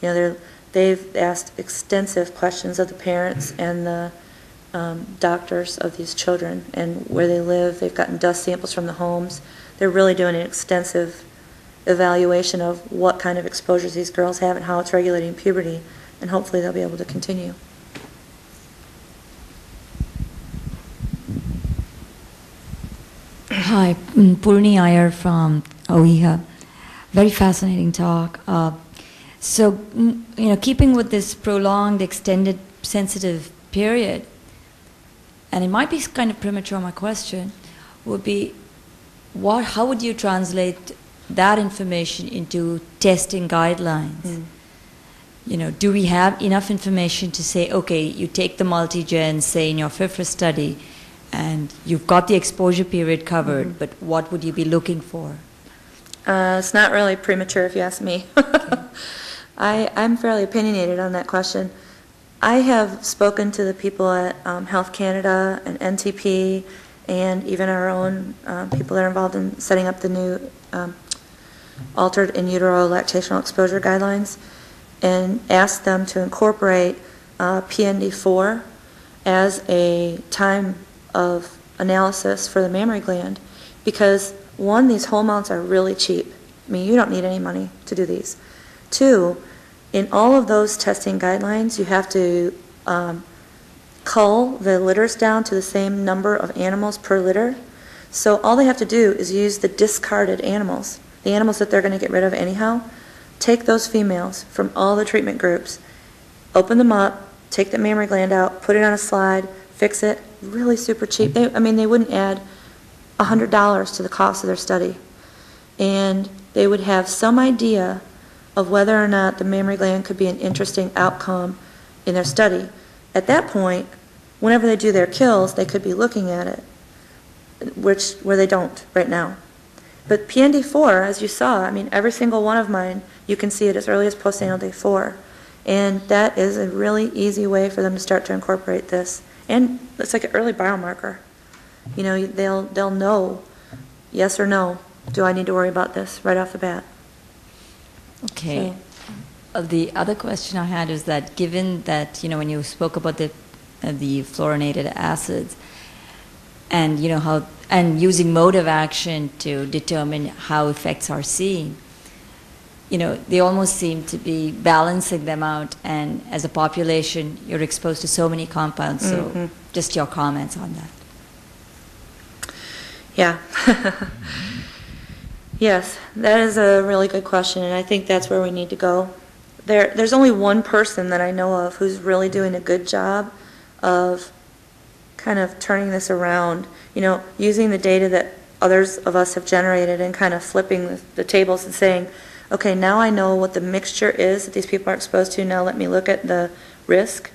You know, they're, they've asked extensive questions of the parents and the um, doctors of these children and where they live. They've gotten dust samples from the homes. They're really doing an extensive evaluation of what kind of exposures these girls have and how it's regulating puberty, and hopefully they'll be able to continue. Hi, Purni Iyer from OIHA. Very fascinating talk. Uh, so, mm, you know, keeping with this prolonged, extended, sensitive period, and it might be kind of premature, my question would be, what, how would you translate that information into testing guidelines? Mm. You know, do we have enough information to say, okay, you take the multi-gen, say in your FIFRA study, and you've got the exposure period covered, Mhm. but what would you be looking for? Uh, it's not really premature if you ask me. I, I'm fairly opinionated on that question. I have spoken to the people at um, Health Canada and NTP and even our own um, people that are involved in setting up the new um, altered in utero lactational exposure guidelines and asked them to incorporate uh, PND4 as a time of analysis for the mammary gland because one, these whole mounts are really cheap. I mean, you don't need any money to do these. Two, in all of those testing guidelines, you have to um, cull the litters down to the same number of animals per litter. So all they have to do is use the discarded animals, the animals that they're going to get rid of anyhow. Take those females from all the treatment groups, open them up, take the mammary gland out, put it on a slide, fix it. Really super cheap. They, I mean, they wouldn't add $100 to the cost of their study. And they would have some idea of whether or not the mammary gland could be an interesting outcome in their study. At that point, whenever they do their kills, they could be looking at it, which where they don't right now. But PND4, as you saw, I mean, every single one of mine, you can see it as early as postnatal day 4. And that is a really easy way for them to start to incorporate this. And it's like an early biomarker. You know, they'll, they'll know, yes or no, do I need to worry about this right off the bat? Okay. Uh, the other question I had is that given that, you know, when you spoke about the, uh, the fluorinated acids, and, you know, how, and using mode of action to determine how effects are seen, you know, they almost seem to be balancing them out, and as a population, you're exposed to so many compounds, so Mhm. just your comments on that. Yeah. yes, that is a really good question, and I think that's where we need to go. There, there's only one person that I know of who's really doing a good job of kind of turning this around, you know, using the data that others of us have generated and kind of flipping the, the tables and saying, okay, now I know what the mixture is that these people are exposed to, now let me look at the risk.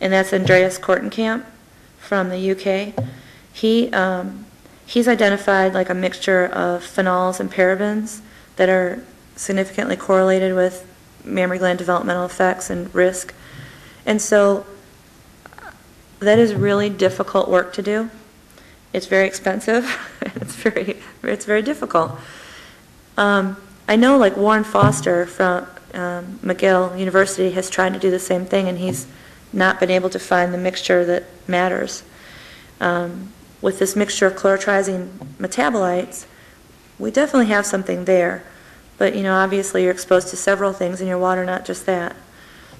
And that's Andreas Kortenkamp from the UK. He, um, he's identified like a mixture of phenols and parabens that are significantly correlated with mammary gland developmental effects and risk. And so that is really difficult work to do. It's very expensive. it's very it's very difficult. Um, I know like Warren Foster from um, McGill University has tried to do the same thing, and he's not been able to find the mixture that matters. Um, with this mixture of chlorotrizine metabolites, we definitely have something there. But, you know, obviously you're exposed to several things in your water, not just that.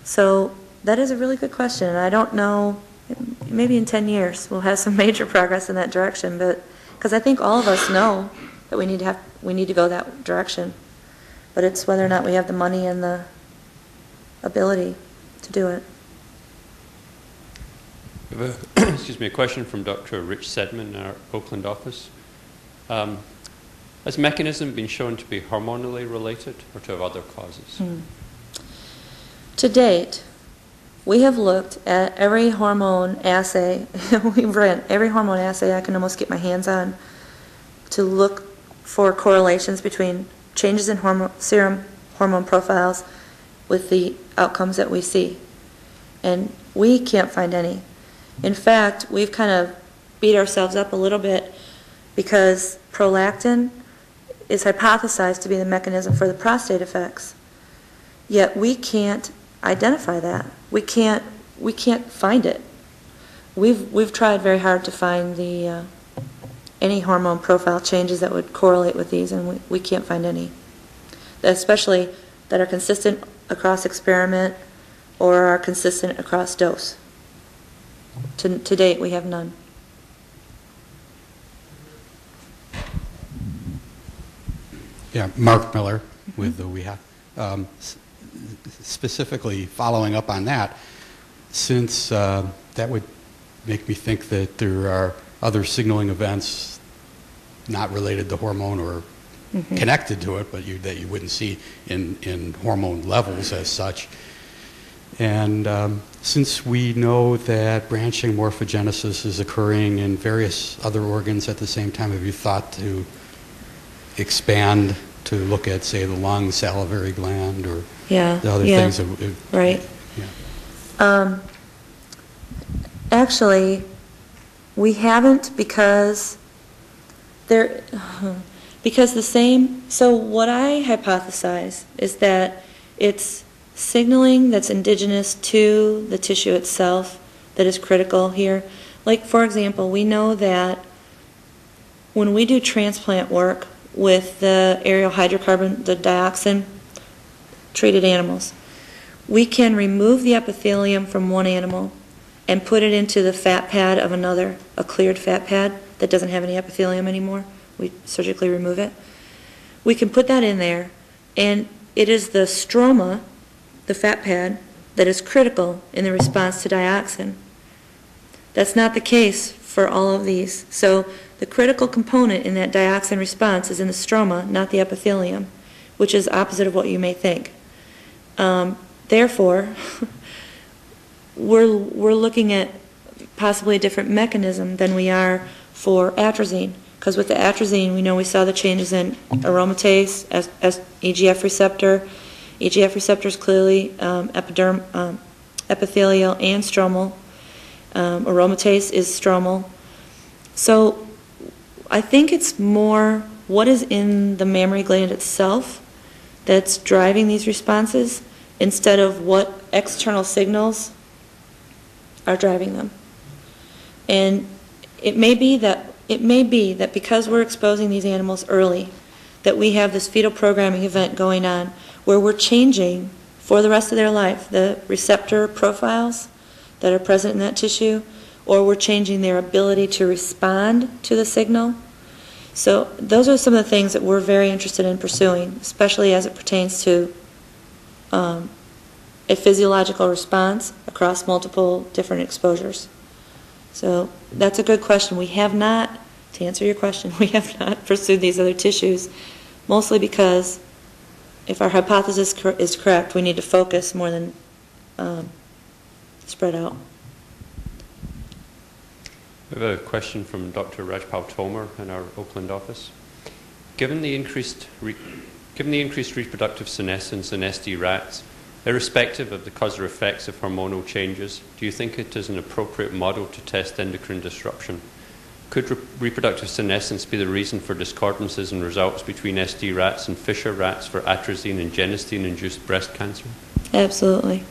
So that is a really good question, I don't know, maybe in 10 years we'll have some major progress in that direction, but, because I think all of us know that we need to have, we need to go that direction. But it's whether or not we have the money and the ability to do it. Excuse me, a question from Dr. Rich Sedman in our Oakland office. Um, has mechanism been shown to be hormonally related or to have other causes? Hmm. To date, we have looked at every hormone assay, we've ran every hormone assay I can almost get my hands on to look for correlations between changes in hormone, serum hormone profiles with the outcomes that we see. And we can't find any. In fact, we've kind of beat ourselves up a little bit because prolactin is hypothesized to be the mechanism for the prostate effects. Yet we can't identify that. We can't we can't find it. We've we've tried very hard to find the uh, any hormone profile changes that would correlate with these, and we, we can't find any. Especially that are consistent across experiment or are consistent across dose. To, to date, we have none. Yeah, Mark Miller with the WEHA. Um, specifically, following up on that, since uh, that would make me think that there are other signaling events not related to hormone or connected to it, but you, that you wouldn't see in, in hormone levels as such. And um, since we know that branching morphogenesis is occurring in various other organs at the same time, have you thought to expand to look at, say, the lung, salivary gland, or Yeah. the other yeah. things? that would- Right. Yeah. Um, actually, we haven't because there, because the same, so what I hypothesize is that it's signaling that's indigenous to the tissue itself that is critical here. Like, for example, we know that when we do transplant work with the aerial hydrocarbon, the dioxin treated animals, we can remove the epithelium from one animal and put it into the fat pad of another, a cleared fat pad that doesn't have any epithelium anymore. We surgically remove it. We can put that in there, and it is the stroma, the fat pad, that is critical in the response to dioxin. That's not the case for all of these. So the critical component in that dioxin response is in the stroma, not the epithelium, which is opposite of what you may think. Um, therefore, we're, we're looking at possibly a different mechanism than we are for atrazine. Because with the atrazine, we know we saw the changes in aromatase, as, EGF receptor. EGF receptor is clearly um, epiderm, um, epithelial and stromal. Um, aromatase is stromal. So I think it's more what is in the mammary gland itself that's driving these responses instead of what external signals are driving them. And it may be that it may be that because we're exposing these animals early, that we have this fetal programming event going on where we're changing for the rest of their life the receptor profiles that are present in that tissue, or we're changing their ability to respond to the signal. So those are some of the things that we're very interested in pursuing, especially as it pertains to um, a physiological response across multiple different exposures. So that's a good question. We have not, to answer your question, we have not pursued these other tissues, mostly because if our hypothesis cor- is correct, we need to focus more than um, spread out. We have a question from Dr. Rajpal Tomar in our Oakland office. Given the increased, re- given the increased reproductive senescence in SD rats, Irrespective of the cause or effects of hormonal changes, do you think it is an appropriate model to test endocrine disruption? Could re- reproductive senescence be the reason for discordances in results between SD rats and Fisher rats for atrazine and genistein induced breast cancer? Absolutely.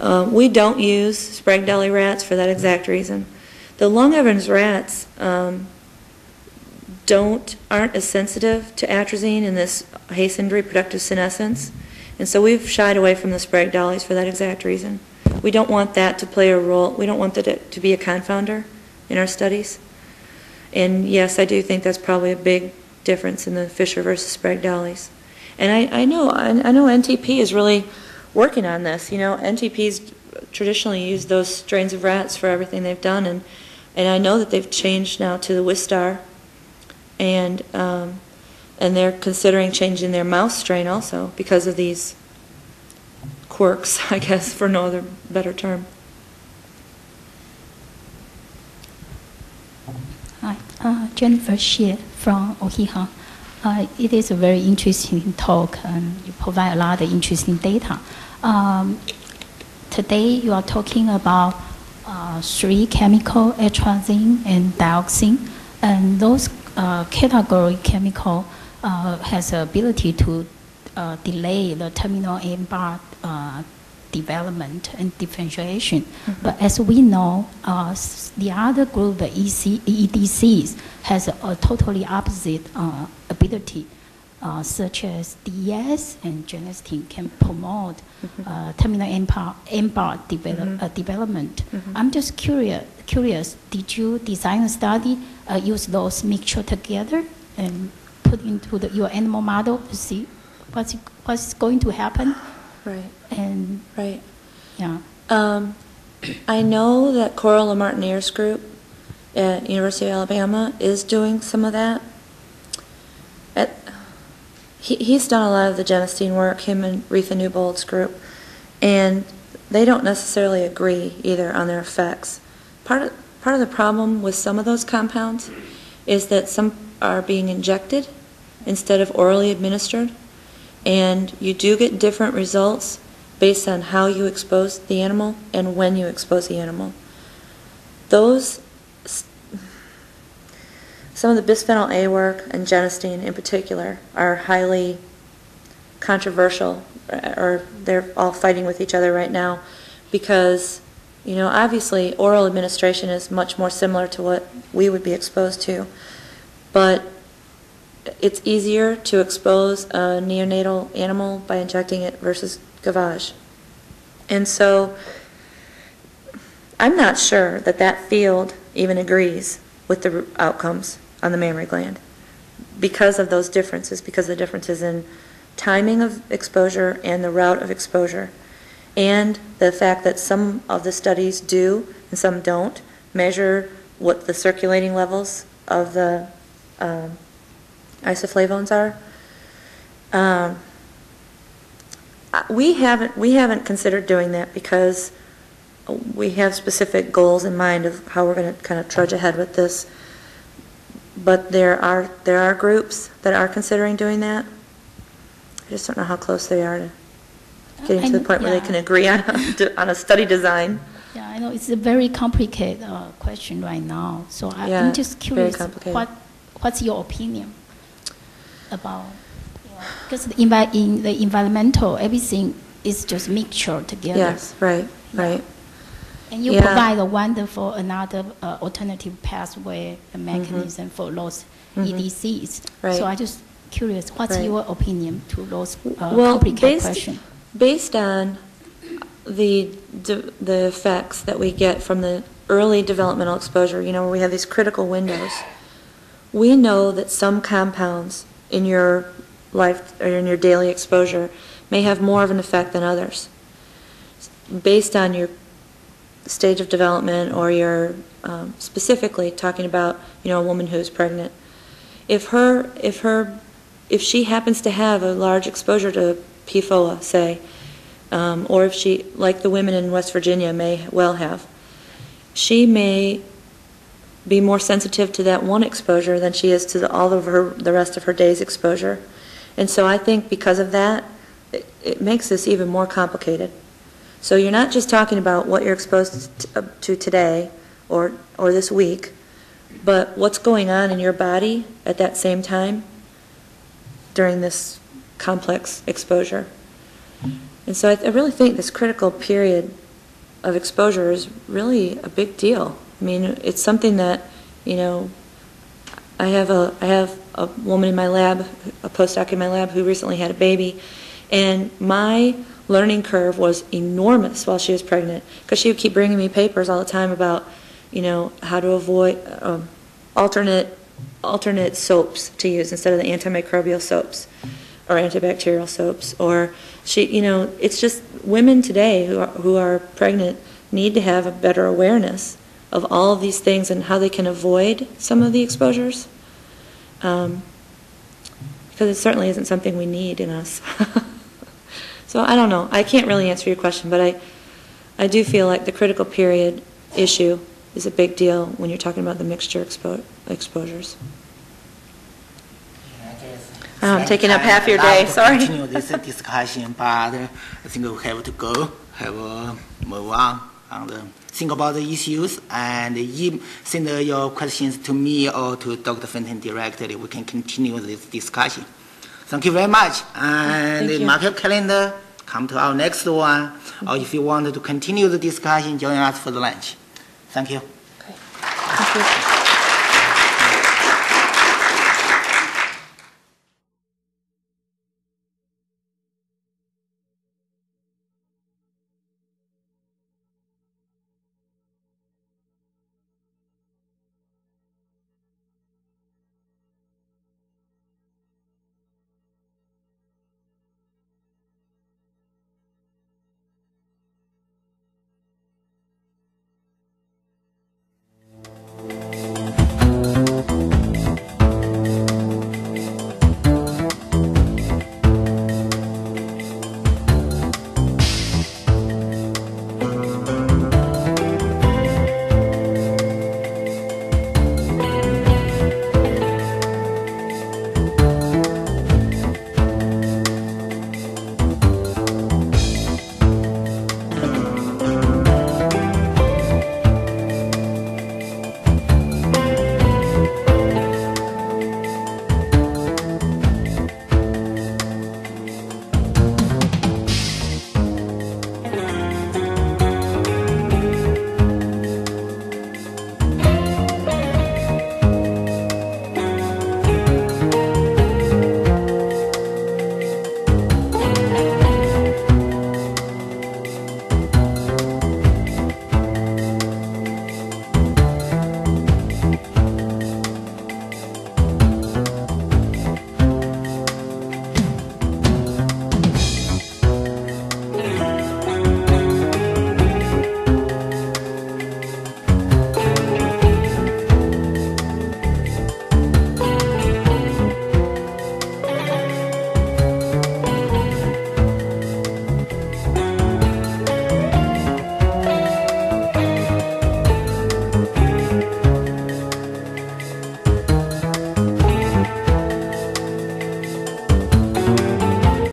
Uh, we don't use Sprague-Dawley rats for that exact reason. The lung Evans rats um, don't aren't as sensitive to atrazine in this hastened reproductive senescence, and so we've shied away from the Sprague-Dawleys for that exact reason. We don't want that to play a role. We don't want that to- be a confounder in our studies. And yes, I do think that's probably a big difference in the Fisher versus Sprague-Dawleys. And I, I know I, I know NTP is really working on this. You know, NTP's traditionally used those strains of rats for everything they've done, and and I know that they've changed now to the Wistar, and um, and they're considering changing their mouse strain also because of these quirks, I guess, for no other better term. Hi, uh, Jennifer Xie from Ohiha. Uh, it is a very interesting talk, and you provide a lot of interesting data. Um, today, you are talking about uh, three chemical, atrazine and dioxin, and those uh, category chemical uh, has the ability to uh, delay the terminal end bar uh, development and differentiation. But as we know, uh, the other group, the EC, EDCs, has a totally opposite uh, ability, uh, such as DES and genistein can promote uh, terminal end bar, end bar develop, uh, development. I'm just curious, curious, did you design a study, uh, use those mixture together and put into the, your animal model to see what's, what's going to happen? Right. And Right. yeah. Um, I know that Coral LaMartiniere's group at University of Alabama is doing some of that. At, he, he's done a lot of the genistein work, him and Retha Newbold's group, and they don't necessarily agree either on their effects. Part of, part of the problem with some of those compounds is that some are being injected instead of orally administered, and you do get different results based on how you expose the animal and when you expose the animal. Those, some of the bisphenol A work and genistein in particular are highly controversial, uh, or they're all fighting with each other right now because, you know, obviously oral administration is much more similar to what we would be exposed to, but it's easier to expose a neonatal animal by injecting it versus gavage. And so I'm not sure that that field even agrees with the outcomes on the mammary gland because of those differences, because of the differences in timing of exposure and the route of exposure, and the fact that some of the studies do and some don't measure what the circulating levels of the um, isoflavones are. Um, We haven't, we haven't considered doing that because we have specific goals in mind of how we're going to kind of trudge ahead with this. But there are, there are groups that are considering doing that. I just don't know how close they are to getting to the point where they can agree on, a- on a study design. Yeah, I know it's a very complicated uh, question right now. So I, Yeah, I'm just curious, what what's your opinion about? Because the, in the environmental, everything is just mixture together. Yes, right, right. And you Yeah. provide a wonderful another uh, alternative pathway and mechanism for those Mhm. EDCs. Right. So I just curious, what's Right. your opinion to those uh, Well, complicated based, questions? based on the, the effects that we get from the early developmental exposure, you know, where we have these critical windows, we know that some compounds in your life, or in your daily exposure, may have more of an effect than others, based on your stage of development or your, um, specifically talking about, you know, a woman who's pregnant. If her, if her, if she happens to have a large exposure to PFOA, say, um, or if she, like the women in West Virginia may well have, she may be more sensitive to that one exposure than she is to the, all of her, the rest of her day's exposure. And so I think because of that, it, it makes this even more complicated. So you're not just talking about what you're exposed to, uh, to today or, or this week, but what's going on in your body at that same time during this complex exposure. And so I, I really think this critical period of exposure is really a big deal. I mean, it's something that, you know, I have a I have a woman in my lab, a postdoc in my lab who recently had a baby, and my learning curve was enormous while she was pregnant because she would keep bringing me papers all the time about, you know, how to avoid um, alternate alternate soaps to use instead of the antimicrobial soaps or antibacterial soaps or she you know it's just women today who are, who are pregnant need to have a better awareness of all of these things and how they can avoid some of the exposures. Um, because it certainly isn't something we need in us. So i don't know. I can't really answer your question but i i do feel like the critical period issue is a big deal when you're talking about the mixture expo- exposures. I'm taking up half your day, I'd like to sorry. Continue this discussion, but I think we have to go, have uh, move on and uh, think about the issues. And send your questions to me or to Dr. Fenton directly, we can continue this discussion. Thank you very much. And mark your calendar. Come to our next one. Or if you want to continue the discussion, join us for the lunch. Thank you. Thank you.